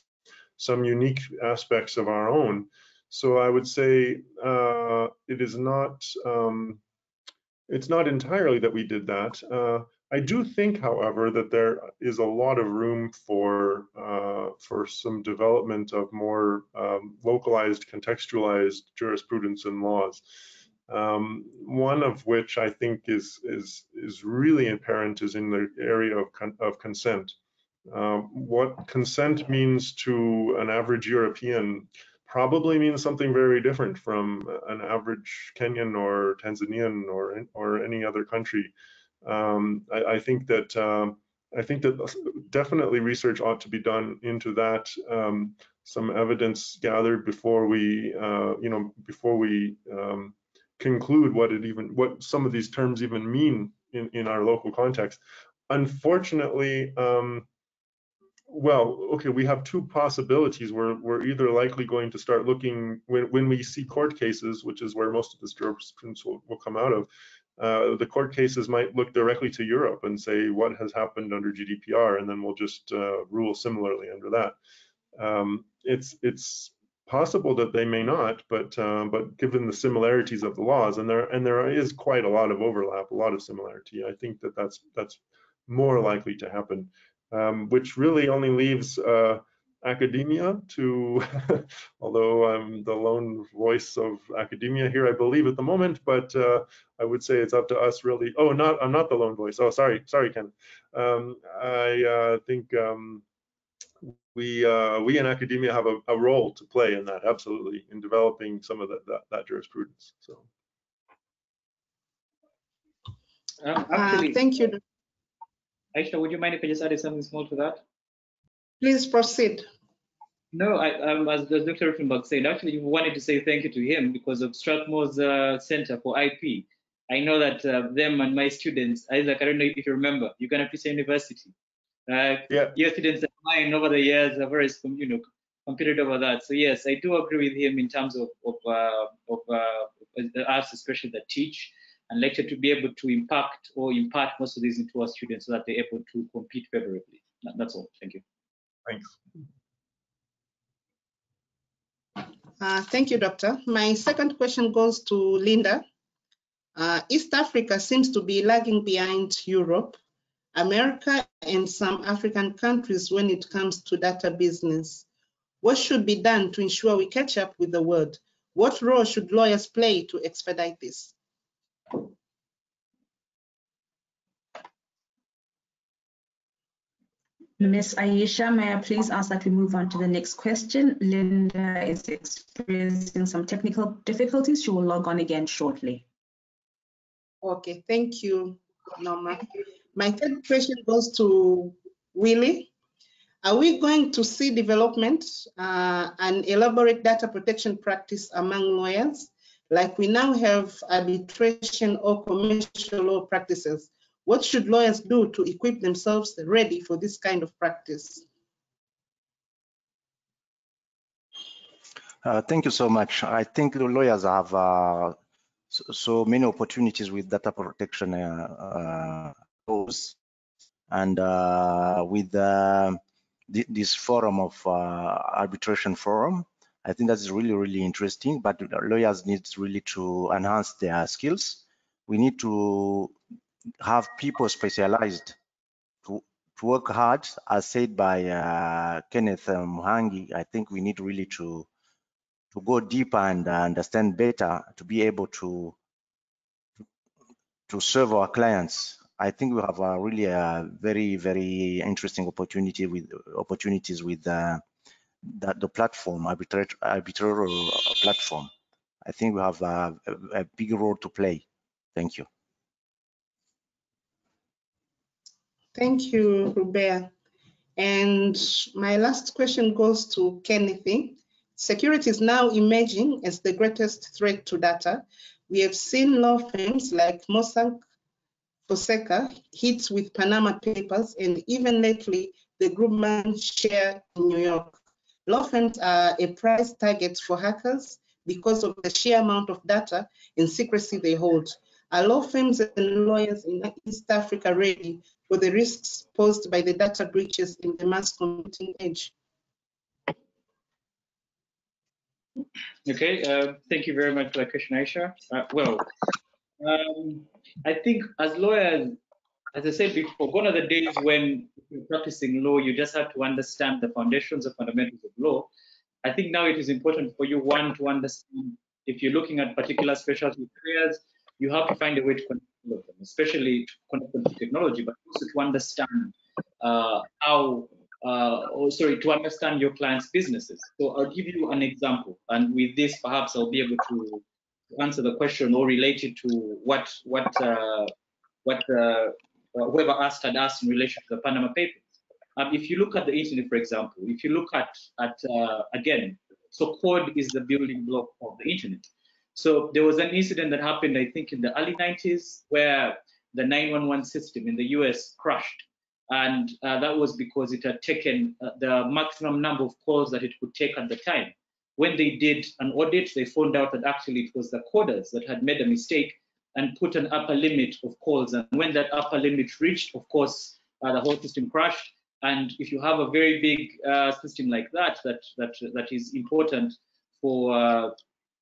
some unique aspects of our own. So I would say uh, it is not um, it's not entirely that we did that. I do think, however, that there is a lot of room for uh, for some development of more um, localized, contextualized jurisprudence and laws. Um, one of which I think is is is really apparent is in the area of con of consent. Um, what consent means to an average European probably means something very different from an average Kenyan or Tanzanian or or any other country. Um, I, I, think that um, I think that definitely research ought to be done into that. Um, some evidence gathered before we, uh, you know, before we um, conclude what it even what some of these terms even mean in in our local context. Unfortunately, um, well, okay, we have two possibilities. We're, we're either likely going to start looking, when, when we see court cases, which is where most of this jurisprudence will, will come out of, uh, the court cases might look directly to Europe and say what has happened under GDPR, and then we'll just uh, rule similarly under that. Um, it's it's possible that they may not, but uh, but given the similarities of the laws, and there and there is quite a lot of overlap, a lot of similarity, I think that that's that's more likely to happen, um, which really only leaves uh, academia to, although I'm the lone voice of academia here, I believe at the moment, but uh, I would say it's up to us really. Oh, not I'm not the lone voice. Oh, sorry, sorry, Ken. Um, I uh, think. Um, we uh, we in academia have a, a, role to play in that absolutely in developing some of that that, that jurisprudence. So. Um, actually, uh, thank you. Aisha, would you mind if I just added something small to that? Please proceed. No, I, um, as Dr. Rutenberg said, actually wanted to say thank you to him because of Strathmore's uh, Center for IP. I know that uh, them and my students, Isaac, I don't know if you remember, Uganda Christian University, uh, yeah. Your students of mine over the years have always, you know, competed over that. So yes, I do agree with him in terms of of, uh, of uh, us, especially that teach and lecture, to be able to impact or impart most of these into our students so that they're able to compete favorably. That's all. Thank you. Thanks. Uh, thank you, Doctor. My second question goes to Linda. Uh, East Africa seems to be lagging behind Europe America and some African countries when it comes to data business. What should be done to ensure we catch up with the world? What role should lawyers play to expedite this? Ms. Aisha, may I please ask that we move on to the next question? Linda is experiencing some technical difficulties. She will log on again shortly. Okay, thank you, Norma. My third question goes to Willie. Are we going to see development uh, and elaborate data protection practice among lawyers? Like we now have arbitration or commercial law practices. What should lawyers do to equip themselves ready for this kind of practice? Uh, thank you so much. I think the lawyers have uh, so, many opportunities with data protection uh, uh and uh, with uh, th this forum of arbitration forum, I think that's really, really interesting, but lawyers need really to enhance their skills. We need to have people specialized to, to work hard, as said by uh, Kenneth Muhangi. I think we need really to to go deeper and understand better to be able to to serve our clients I think we have a really a very very interesting opportunity with opportunities with uh, that the platform arbitrary arbitral platform. I think we have a, a, big role to play. Thank you. Thank you, Robert. And my last question goes to Kenneth. Security is now emerging as the greatest threat to data. We have seen law firms like Mossack Fonseca hit with Panama Papers and even lately the Grubman Shire in New York. Law firms are a price target for hackers because of the sheer amount of data and secrecy they hold. Are law firms and lawyers in East Africa ready for the risks posed by the data breaches in the mass computing age? Okay, uh, thank you very much for that question, Aisha. Uh, well, um, I think as lawyers, as I said before, one of the days when you're practicing law, you just have to understand the foundations of fundamentals of law. I think now it is important for you, one, to understand if you're looking at particular specialty areas, you have to find a way to them, especially to connect them to technology, but also to understand uh, how, uh, or sorry, to understand your client's businesses. So I'll give you an example, and with this, perhaps I'll be able to answer the question or related to what what uh, what uh, whoever asked had asked in relation to the Panama Papers. Um, if you look at the internet, for example, if you look at at uh, again, so code is the building block of the internet. So there was an incident that happened, I think, in the early 90s, where the 911 system in the US crashed. And uh, that was because it had taken uh, the maximum number of calls that it could take at the time. When they did an audit, they found out that actually it was the coders that had made a mistake and put an upper limit of calls. And when that upper limit reached, of course, uh, the whole system crashed. And if you have a very big uh, system like that, that that that is important for uh,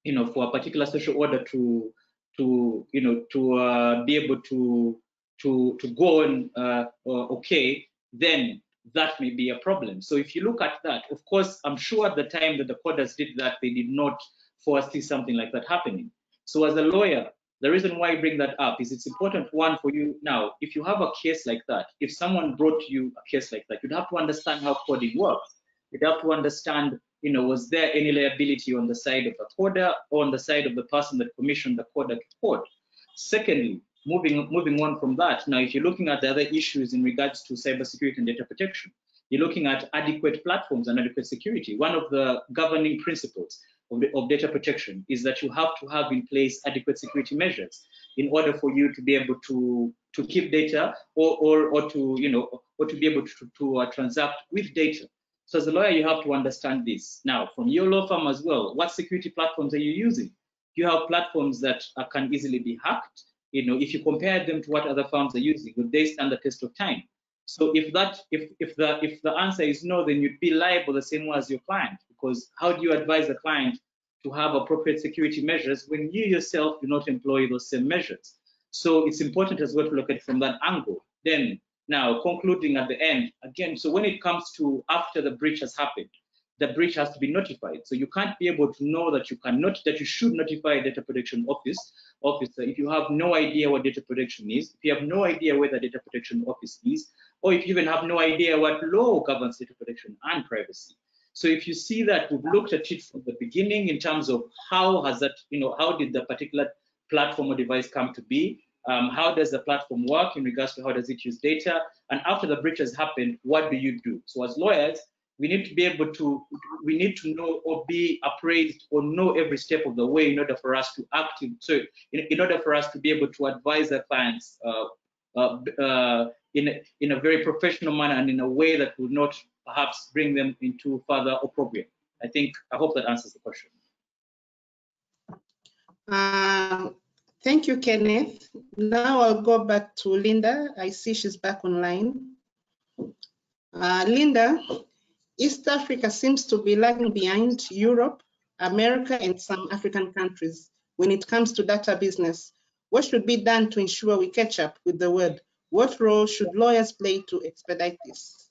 you know for a particular social order to to you know to uh, be able to to to go on uh, uh, okay, then that may be a problem. So if you look at that, of course, I'm sure at the time that the coders did that, they did not foresee something like that happening. So as a lawyer, the reason why I bring that up is it's important one for you now. If you have a case like that, if someone brought you a case like that, you'd have to understand how coding works. You'd have to understand, you know, was there any liability on the side of the coder or on the side of the person that commissioned the coder to code? Secondly, moving moving on from that, now if you're looking at the other issues in regards to cybersecurity and data protection, you're looking at adequate platforms and adequate security. One of the governing principles of, the, of, data protection is that you have to have in place adequate security measures in order for you to be able to to keep data or or, or to you know or to be able to, to uh, transact with data. So as a lawyer, you have to understand this. Now, from your law firm as well, what security platforms are you using? You have platforms that uh, can easily be hacked. You know, if you compare them to what other firms are using, would they stand the test of time? So if that if if the if the answer is no, then you'd be liable the same way as your client because how do you advise the client to have appropriate security measures when you yourself do not employ those same measures? So it's important as well to look at it from that angle. Then now concluding at the end, again, so when it comes to after the breach has happened, the breach has to be notified. So you can't be able to know that you cannot, that you should notify a data protection office officer if you have no idea what data protection is, if you have no idea where the data protection office is, or if you even have no idea what law governs data protection and privacy. So if you see that we've looked at it from the beginning in terms of how has that, you know, how did the particular platform or device come to be? Um, how does the platform work in regards to how does it use data? And after the breach has happened, what do you do? So as lawyers, we need to be able to, we need to know or be appraised or know every step of the way in order for us to act. In, so in, in order for us to be able to advise our clients uh, uh, uh, in, a, in a very professional manner and in a way that would not perhaps bring them into further opprobrium. I think, I hope that answers the question. Uh, thank you, Kenneth. Now I'll go back to Linda. I see she's back online. Uh, Linda, East Africa seems to be lagging behind Europe, America, and some African countries when it comes to data business. What should be done to ensure we catch up with the world? What role should lawyers play to expedite this?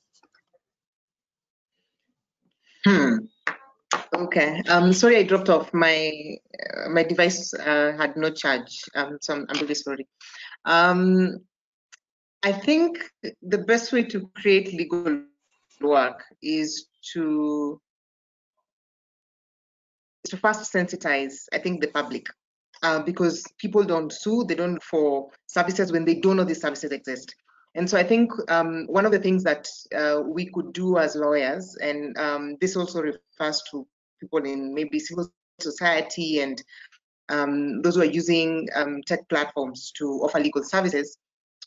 Hmm. Okay. Um. Sorry, I dropped off. My uh, my device uh, had no charge. Um. So I'm, I'm really sorry. Um. I think the best way to create legal work is to to first sensitize. I think the public. Uh, because people don't sue, they don't for services when they don't know these services exist. And so I think um, one of the things that uh, we could do as lawyers, and um, this also refers to people in maybe civil society and um, those who are using um, tech platforms to offer legal services,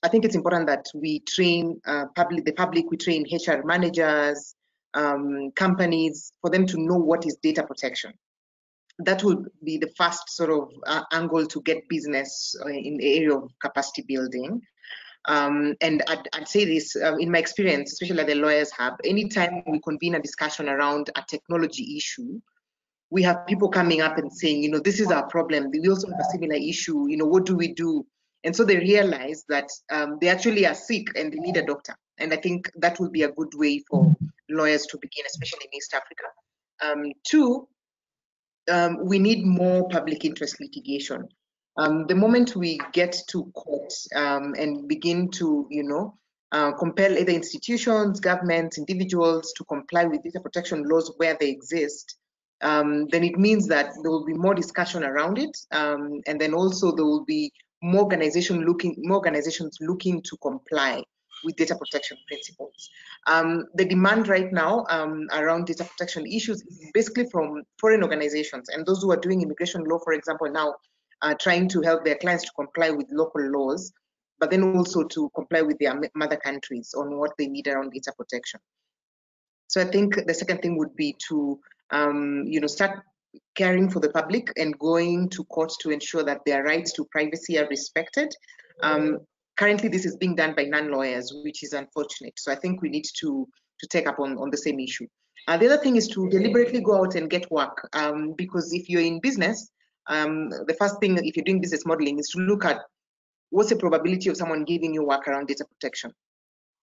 I think it's important that we train uh, public, the public, we train HR managers, um, companies, for them to know what is data protection. That would be the first sort of uh, angle to get business uh, in the area of capacity building. Um, and I'd, I'd, say this uh, in my experience, especially the lawyers have, anytime we convene a discussion around a technology issue, we have people coming up and saying, you know, this is our problem. We also have a similar issue. You know, what do we do? And so they realize that um, they actually are sick and they need a doctor. And I think that will be a good way for lawyers to begin, especially in East Africa. Um, two, um, we need more public interest litigation. Um, the moment we get to court um, and begin to, you know, uh, compel either institutions, governments, individuals to comply with data protection laws where they exist, um, then it means that there will be more discussion around it, um, and then also there will be more organization looking, more organizations looking to comply with data protection principles. Um, the demand right now um, around data protection issues is basically from foreign organizations and those who are doing immigration law, for example, now uh, trying to help their clients to comply with local laws, but then also to comply with their mother countries on what they need around data protection. So I think the second thing would be to, um, you know, start caring for the public and going to courts to ensure that their rights to privacy are respected. Um, currently, this is being done by non-lawyers, which is unfortunate. So I think we need to to take up on, on the same issue. Uh, the other thing is to deliberately go out and get work um, because if you're in business, um, the first thing if you're doing business modeling is to look at what's the probability of someone giving you work around data protection.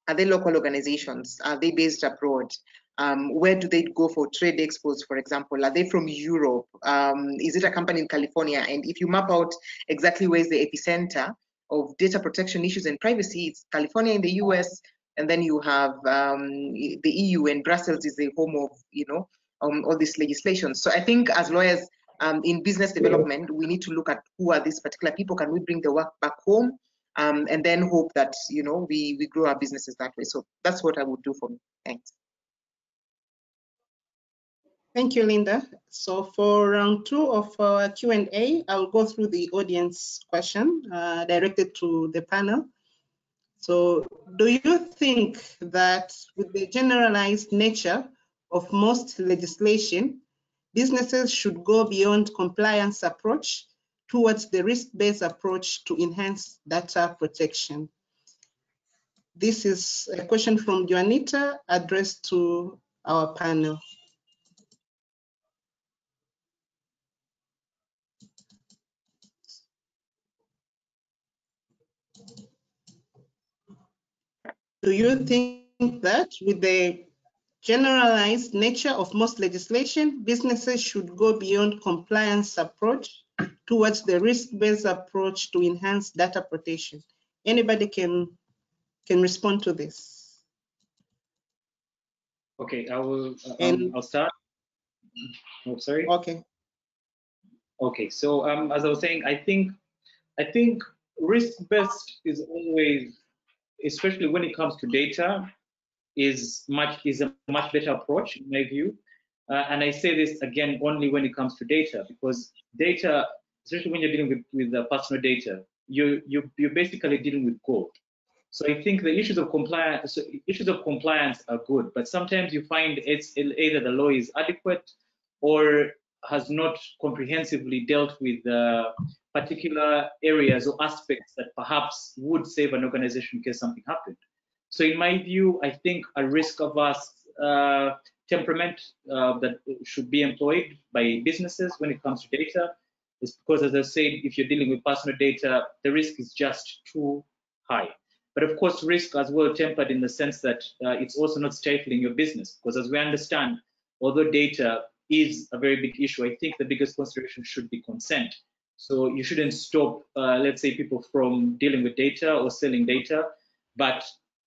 Are they local organizations? Are they based abroad? Um, where do they go for trade expos, for example? Are they from Europe? Um, is it a company in California? And if you map out exactly where is the epicenter of data protection issues and privacy, it's California in the US, and then you have um, the EU and Brussels is the home of, you know, um, all this legislation. So I think as lawyers um, in business development, we need to look at who are these particular people. Can we bring the work back home? Um, and then hope that, you know, we, we grow our businesses that way. So that's what I would do for me. Thanks. Thank you, Linda. So for round two of our Q&A, I'll go through the audience question uh, directed to the panel. So do you think that with the generalized nature of most legislation, businesses should go beyond compliance approach towards the risk-based approach to enhance data protection? This is a question from Juanita addressed to our panel. Do you think that with the generalized nature of most legislation, businesses should go beyond compliance approach towards the risk-based approach to enhance data protection? Anybody can can respond to this. Okay, I will. Uh, And- um, I'll start. Oh, sorry. Okay. Okay, so um, as I was saying, I think I think risk-based is always, especially when it comes to data, is much is a much better approach in my view. Uh, and I say this again only when it comes to data, because data, especially when you're dealing with with uh, personal data, you you you're basically dealing with gold. So I think the issues of compliance so issues of compliance are good, but sometimes you find it's either the law is adequate or has not comprehensively dealt with uh, particular areas or aspects that perhaps would save an organization in case something happened. So in my view, I think a risk-averse uh, temperament uh, that should be employed by businesses when it comes to data is because, as I said, if you're dealing with personal data, the risk is just too high. But of course, risk as well tempered in the sense that uh, it's also not stifling your business, because as we understand, although data is a very big issue, I think the biggest consideration should be consent. So you shouldn't stop, uh, let's say, people from dealing with data or selling data, but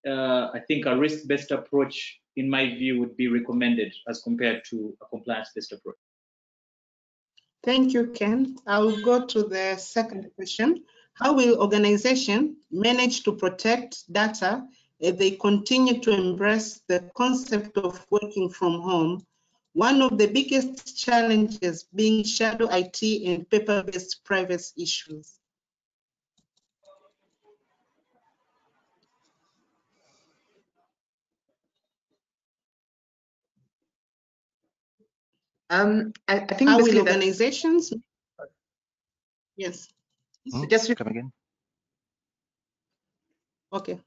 uh, I think a risk-based approach, in my view, would be recommended as compared to a compliance-based approach. Thank you, Ken. I'll go to the second question. How will organizations manage to protect data if they continue to embrace the concept of working from home? One of the biggest challenges being shadow IT and paper-based privacy issues. Um, I, I think How will organizations? Yes, Hmm? just Come again? okay.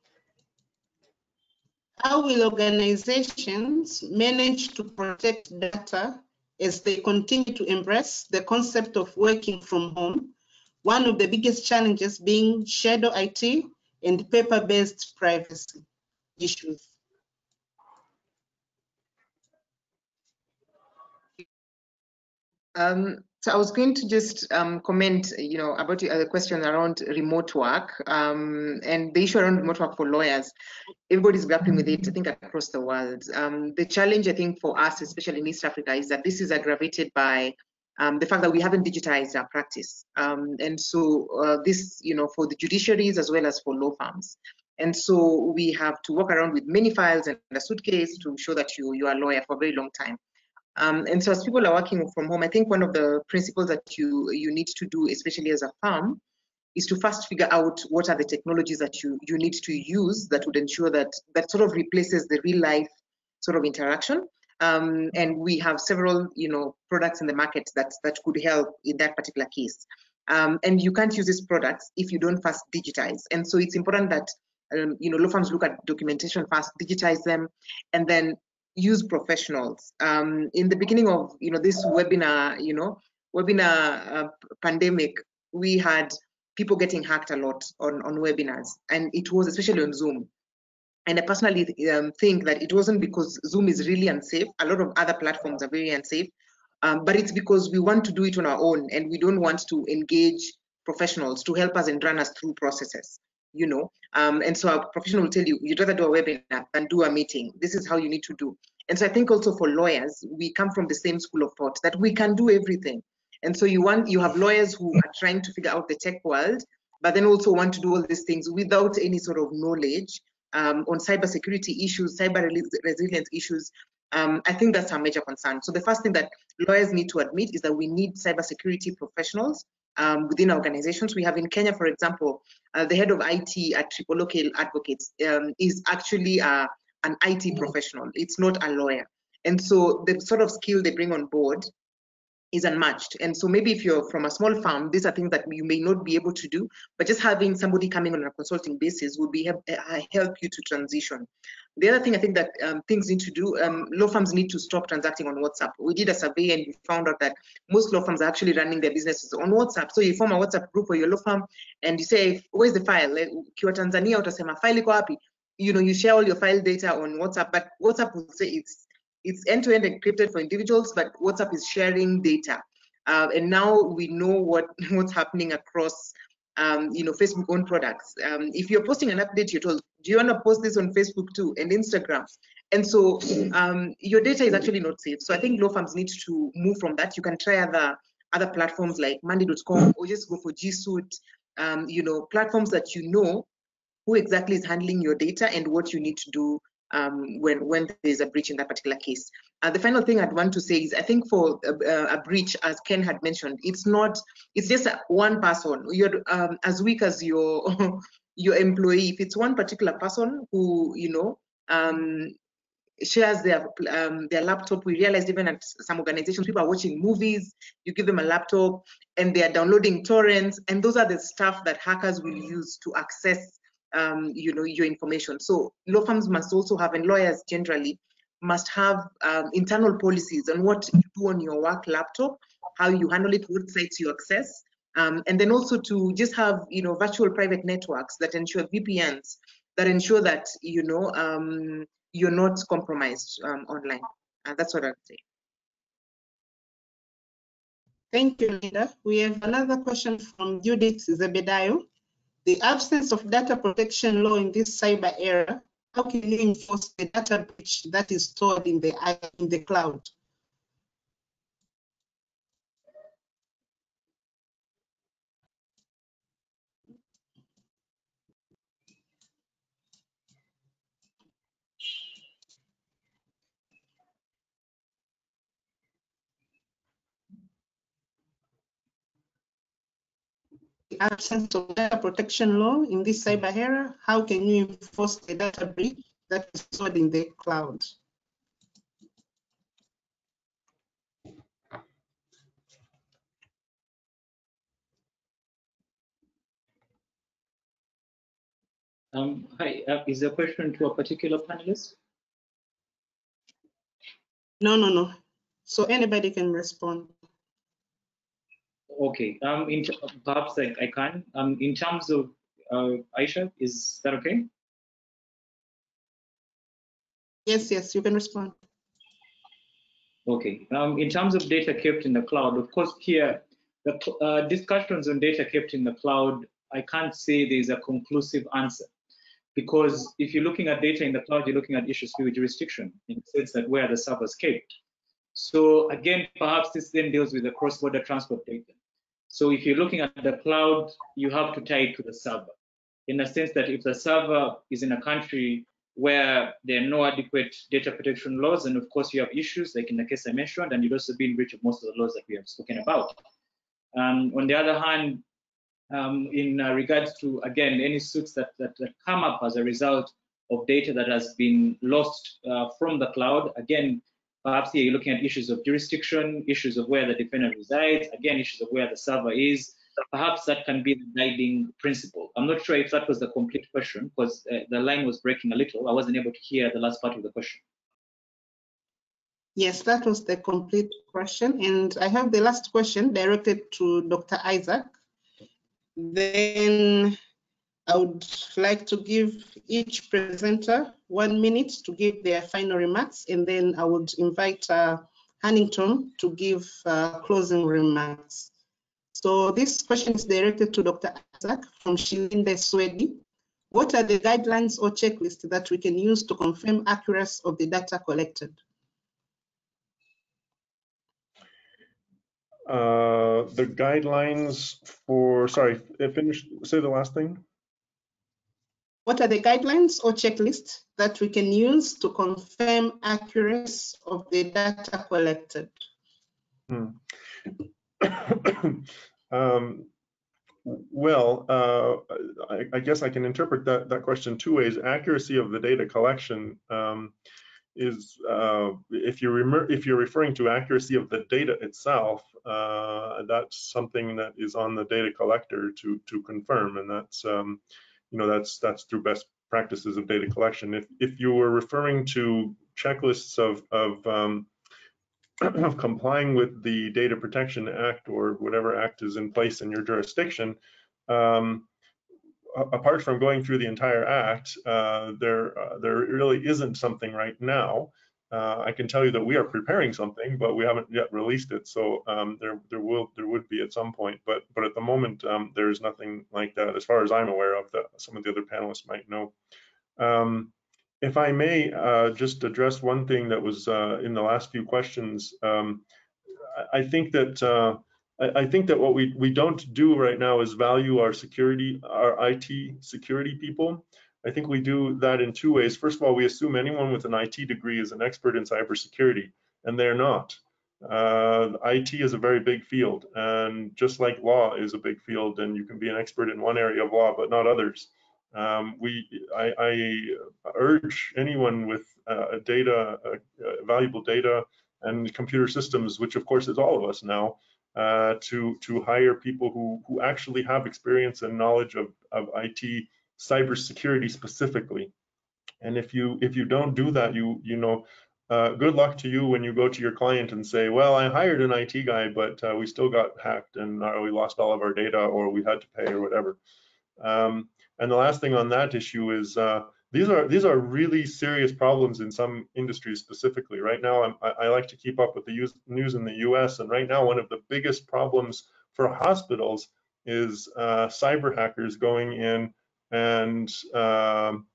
How will organizations manage to protect data as they continue to embrace the concept of working from home? One of the biggest challenges being shadow IT and paper-based privacy issues. Um, so I was going to just um, comment, you know, about the question around remote work um, and the issue around remote work for lawyers. Everybody's grappling with it, I think, across the world. Um, the challenge, I think, for us, especially in East Africa, is that this is aggravated by um, the fact that we haven't digitized our practice. Um, and so uh, this, you know, for the judiciaries as well as for law firms. And so we have to walk around with many files and a suitcase to show that you, you are a lawyer for a very long time. Um, and so as people are working from home, I think one of the principles that you, you need to do, especially as a firm, is to first figure out what are the technologies that you, you need to use that would ensure that that sort of replaces the real life sort of interaction. Um, and we have several, you know, products in the market that, that could help in that particular case. Um, and you can't use these products if you don't first digitize. And so it's important that, um, you know, law firms look at documentation first, digitize them, and then use professionals. Um, in the beginning of you know this webinar, you know, webinar uh, pandemic, we had people getting hacked a lot on on webinars, and it was especially on Zoom. And I personally um, think that it wasn't because Zoom is really unsafe. A lot of other platforms are very unsafe, um, but it's because we want to do it on our own and we don't want to engage professionals to help us and run us through processes you know. Um, and so a professional will tell you you'd rather do a webinar than do a meeting. This is how you need to do. And so i think also for lawyers we come from the same school of thought that we can do everything. And so you want you have lawyers who are trying to figure out the tech world but then also want to do all these things without any sort of knowledge um, on cybersecurity issues cyber resilience issues. Um, I think that's our major concern. So the first thing that lawyers need to admit is that we need cybersecurity professionals um, within organizations. We have in Kenya, for example, uh, the head of IT at Triple OK Advocates um, is actually uh, an IT professional. It's not a lawyer. And so the sort of skill they bring on board is unmatched. And so maybe if you're from a small firm, these are things that you may not be able to do, but just having somebody coming on a consulting basis would be help, uh, help you to transition. The other thing I think that um, things need to do, um, law firms need to stop transacting on WhatsApp. We did a survey and we found out that most law firms are actually running their businesses on WhatsApp. So you form a WhatsApp group for your law firm and you say, where's the file? Ukiwa Tanzania utasema file iko wapi? You know, you share all your file data on WhatsApp, but WhatsApp will say it's it's end-to-end -end encrypted for individuals, but WhatsApp is sharing data. Uh, and now we know what what's happening across um, you know Facebook owned products. Um, if you're posting an update, you're told, do you want to post this on Facebook too and Instagram? And so um, your data is actually not safe. So I think law firms need to move from that. You can try other other platforms like Monday.com or just go for G Suite. Um, you know platforms that you know who exactly is handling your data and what you need to do um, when when there's a breach in that particular case. Uh, the final thing I'd want to say is I think for a, a breach, as Ken had mentioned, it's not it's just one person. You're um, as weak as your your employee. If it's one particular person who you know um, shares their um, their laptop. We realized even at some organizations, people are watching movies. You give them a laptop, and they are downloading torrents, and those are the stuff that hackers will use to access um, you know, your information. So law firms must also have, and lawyers generally must have um, internal policies on what you do on your work laptop, how you handle it, what sites you access, um, and then also to just have, you know, virtual private networks that ensure VPNs that ensure that, you know, um, you're not compromised um, online. And that's what I'd say. Thank you, Linda. We have another question from Judith Zebedayo the absence of data protection law in this cyber era, how can you enforce the data breach that is stored in the, in the cloud? Absence of data protection law in this cyber era, how can you enforce a data breach that is stored in the cloud? Um, hi, uh, is the question to a particular panelist? No, no, no. So anybody can respond. Okay, um, in perhaps I, I can. Um, in terms of uh, Aisha, is that okay? Yes, yes, you can respond. Okay, um, in terms of data kept in the cloud, of course, here the uh, discussions on data kept in the cloud, I can't say there's a conclusive answer because if you're looking at data in the cloud, you're looking at issues with jurisdiction in the sense that where the servers kept. So again, perhaps this then deals with the cross-border transport data. So if you're looking at the cloud, you have to tie it to the server in the sense that if the server is in a country where there are no adequate data protection laws, and of course you have issues like in the case I mentioned, and you'd also be in breach of most of the laws that we have spoken about. Um, on the other hand, um, in uh, regards to, again, any suits that, that, that, come up as a result of data that has been lost uh, from the cloud, again, Perhaps here you're looking at issues of jurisdiction, issues of where the defendant resides, again, issues of where the server is. Perhaps that can be the guiding principle. I'm not sure if that was the complete question because uh, the line was breaking a little. I wasn't able to hear the last part of the question. Yes, that was the complete question. And I have the last question directed to Dr. Isaac. Then I would like to give each presenter one minute to give their final remarks, and then I would invite uh, Hannington to give uh, closing remarks. So this question is directed to Dr. Isaac from Shilinde Swedi. What are the guidelines or checklists that we can use to confirm accuracy of the data collected? Uh, the guidelines for, sorry, finish, say the last thing. What are the guidelines or checklists that we can use to confirm accuracy of the data collected? Hmm. um, well, uh, I, I, guess I can interpret that, that question two ways. Accuracy of the data collection um, is uh, if you're if you're referring to accuracy of the data itself, uh, that's something that is on the data collector to to confirm, and that's um, you know that's that's through best practices of data collection. If if you were referring to checklists of of um, of complying with the Data Protection Act or whatever act is in place in your jurisdiction, um, apart from going through the entire act, uh, there uh, there really isn't something right now. Uh, I can tell you that we are preparing something, but we haven't yet released it. So um, there there will there would be at some point, but but at the moment um, there's nothing like that as far as I'm aware of that some of the other panelists might know. Um, if I may uh, just address one thing that was uh, in the last few questions, um, I think that uh, I, think that what we, we don't do right now is value our security, our IT security people. I think we do that in two ways. First of all, we assume anyone with an IT degree is an expert in cybersecurity, and they're not. Uh, IT is a very big field, and just like law is a big field, and you can be an expert in one area of law, but not others. Um, we, I, I, urge anyone with uh, data, uh, valuable data, and computer systems, which of course is all of us now, uh, to to hire people who who actually have experience and knowledge of of IT cybersecurity specifically. And if you if you don't do that, you you know, uh, good luck to you when you go to your client and say, well, I hired an IT guy, but uh, we still got hacked and uh, we lost all of our data or we had to pay or whatever. Um, and the last thing on that issue is uh, these are these are really serious problems in some industries specifically. Right now, I'm, i like to keep up with the news in the U.S. and right now, one of the biggest problems for hospitals is uh, cyber hackers going in and um,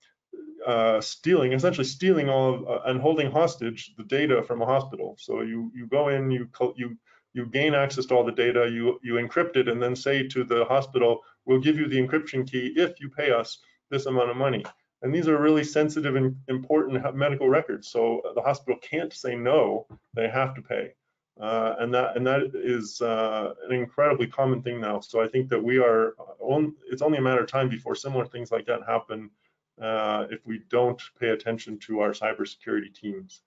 uh, stealing, essentially stealing all of, uh, and holding hostage the data from a hospital. So you you go in, you you you gain access to all the data, you you encrypt it, and then say to the hospital, "We'll give you the encryption key if you pay us this amount of money." And these are really sensitive and important medical records. So the hospital can't say no; they have to pay. Uh, and that and that is uh, an incredibly common thing now. So I think that we are on, it's only a matter of time before similar things like that happen uh, if we don't pay attention to our cybersecurity teams.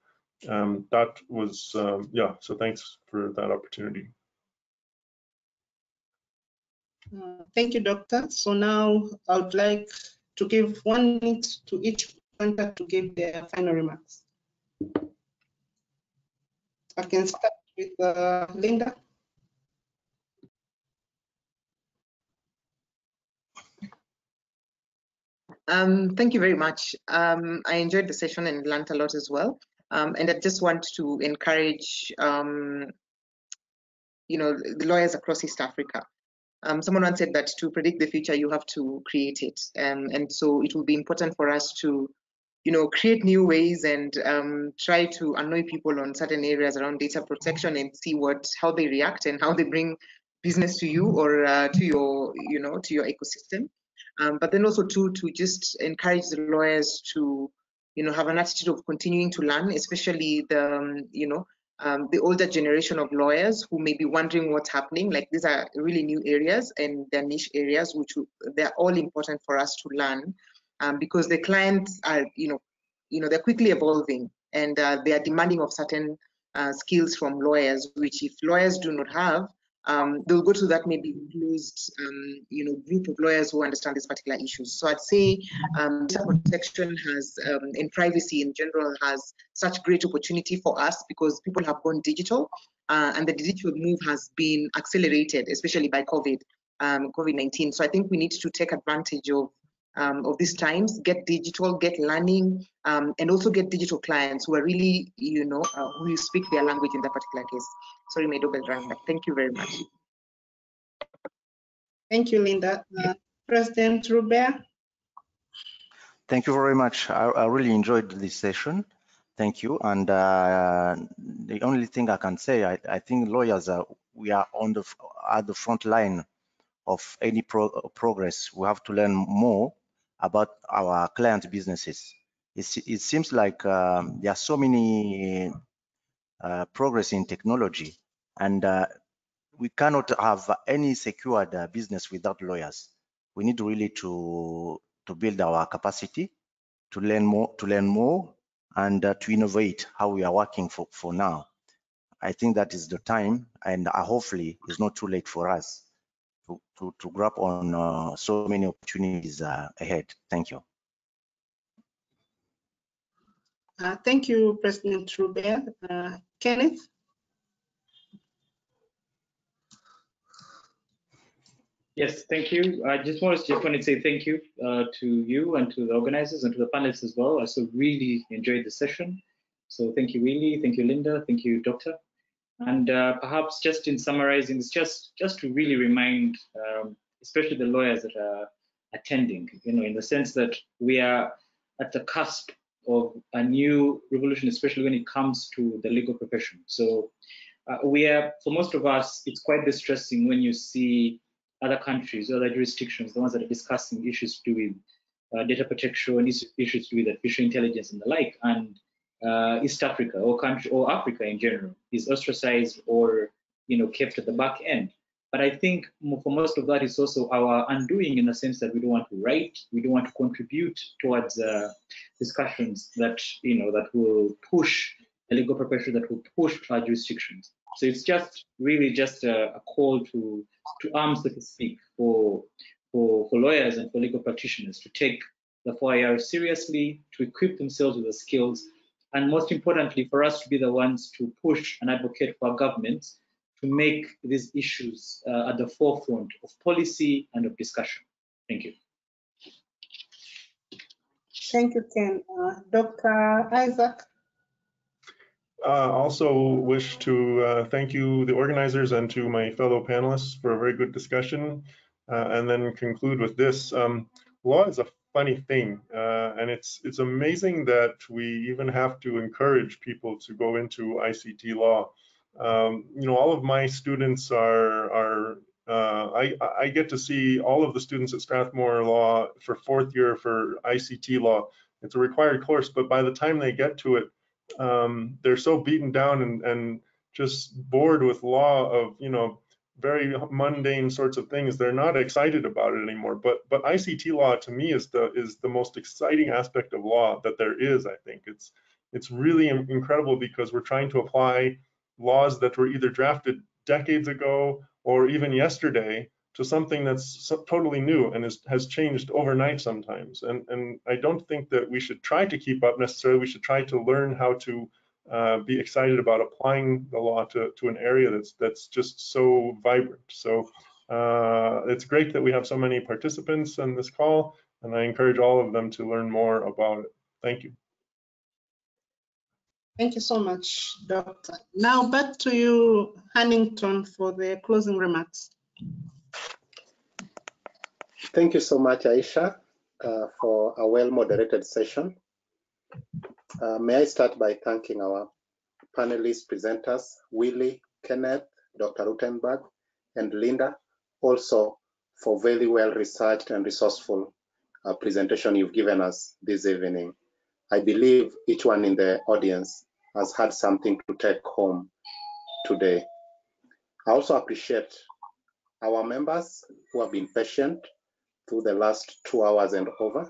Um, that was um, yeah. So thanks for that opportunity. Uh, thank you, Doctor. So now I would like to give one minute to each presenter to give their final remarks. I can start with uh, Linda. Um, thank you very much. Um, I enjoyed the session and learned a lot as well. Um, and I just want to encourage, um, you know, the lawyers across East Africa. Um, someone once said that to predict the future, you have to create it. Um, and so it will be important for us to you know, create new ways and um, try to annoy people on certain areas around data protection and see what how they react and how they bring business to you or uh, to your you know to your ecosystem. Um, but then also to to just encourage the lawyers to you know have an attitude of continuing to learn, especially the um, you know um, the older generation of lawyers who may be wondering what's happening. Like these are really new areas and they're niche areas which they're all important for us to learn um, because the clients are, you know, you know, they're quickly evolving and uh, they are demanding of certain uh, skills from lawyers, which if lawyers do not have, um, they'll go to that maybe closed, um, you know, group of lawyers who understand these particular issues. So I'd say um, data protection has, um, and privacy in general has such great opportunity for us because people have gone digital uh, and the digital move has been accelerated, especially by COVID, um, COVID-19. So I think we need to take advantage of um, of these times, get digital, get learning, um, and also get digital clients who are really, you know, uh, who speak their language in that particular case. Sorry, my double rang back. Thank you very much. Thank you, Linda. Uh, President Rubert. Thank you very much. I, I, really enjoyed this session. Thank you. And uh, the only thing I can say, I, I think lawyers are we are on the at the front line of any pro progress. We have to learn more about our client businesses. It seems like um, there are so many uh, progress in technology and uh, we cannot have any secured uh, business without lawyers. We need really to to build our capacity to learn more, to learn more, and uh, to innovate how we are working for for now. I think that is the time, and hopefully it's not too late for us to to, to grab on uh, so many opportunities ahead. Thank you. Uh, thank you, President Trubert. Uh, Kenneth? Yes, thank you. I just want to just want to say thank you uh, to you and to the organizers and to the panelists as well. I so really enjoyed the session. So thank you, really. Thank you, Linda. Thank you, Doctor. And uh, perhaps just in summarizing, it's just just to really remind, um, especially the lawyers that are attending, you know, in the sense that we are at the cusp of a new revolution, especially when it comes to the legal profession. So uh, we are, for most of us, it's quite distressing when you see other countries, other jurisdictions, the ones that are discussing issues to do with uh, data protection, issues to do with artificial intelligence and the like, and uh, East Africa or country or Africa in general is ostracized or you know kept at the back end. But I think for most of that is also our undoing in the sense that we don't want to write, we don't want to contribute towards uh, discussions that you know that will push the legal profession, that will push our jurisdictions. So it's just really just a, a call to to arms, so to speak, for for for lawyers and for legal practitioners to take the 4IR seriously, to equip themselves with the skills, and most importantly, for us to be the ones to push and advocate for our governments to make these issues uh, at the forefront of policy and of discussion. Thank you. Thank you, Ken. Uh, Dr. Isaac? Uh, also wish to uh, thank you, the organizers, and to my fellow panelists for a very good discussion. Uh, and then conclude with this. Um, law is a funny thing, uh, and it's it's amazing that we even have to encourage people to go into ICT law um, you know, all of my students are, are uh, I, I get to see all of the students at Strathmore Law for fourth year for ICT law. It's a required course, but by the time they get to it, um, they're so beaten down and, and just bored with law of, you know, very mundane sorts of things. They're not excited about it anymore. But but ICT law to me is the is the most exciting aspect of law that there is. I think it's it's really incredible because we're trying to apply laws that were either drafted decades ago or even yesterday to something that's totally new and is, has changed overnight sometimes. And, and I don't think that we should try to keep up necessarily. We should try to learn how to uh, be excited about applying the law to, to an area that's that's just so vibrant. So uh, it's great that we have so many participants on this call, and I encourage all of them to learn more about it. Thank you. Thank you so much, Doctor. Now back to you, Hannington, for the closing remarks. Thank you so much, Aisha, uh, for a well-moderated session. Uh, may I start by thanking our panelist presenters, Willie, Kenneth, Dr. Rutenberg, and Linda, also for very well-researched and resourceful uh, presentation you've given us this evening. I believe each one in the audience has had something to take home today. I also appreciate our members who have been patient through the last two hours and over,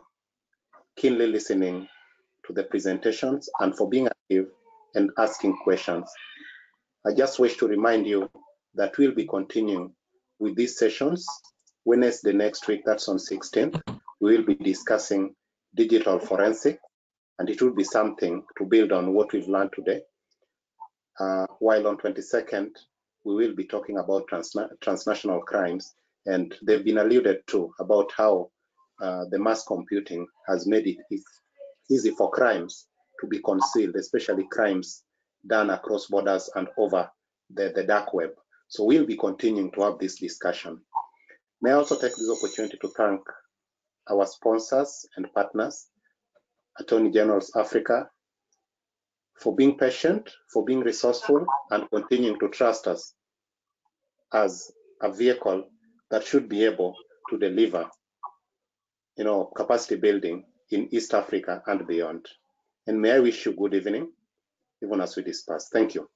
keenly listening to the presentations and for being active and asking questions. I just wish to remind you that we'll be continuing with these sessions. Wednesday next week, that's on 16th, we will be discussing digital forensic, and it will be something to build on what we've learned today. Uh, while on 22nd, we will be talking about transna transnational crimes, and they've been alluded to about how uh, the mass computing has made it easy for crimes to be concealed, especially crimes done across borders and over the, the dark web. So we'll be continuing to have this discussion. May I also take this opportunity to thank our sponsors and partners, Attorney General's Africa, for being patient, for being resourceful, and continuing to trust us as a vehicle that should be able to deliver, you know, capacity building in East Africa and beyond. And may I wish you good evening, even as we disperse. Thank you.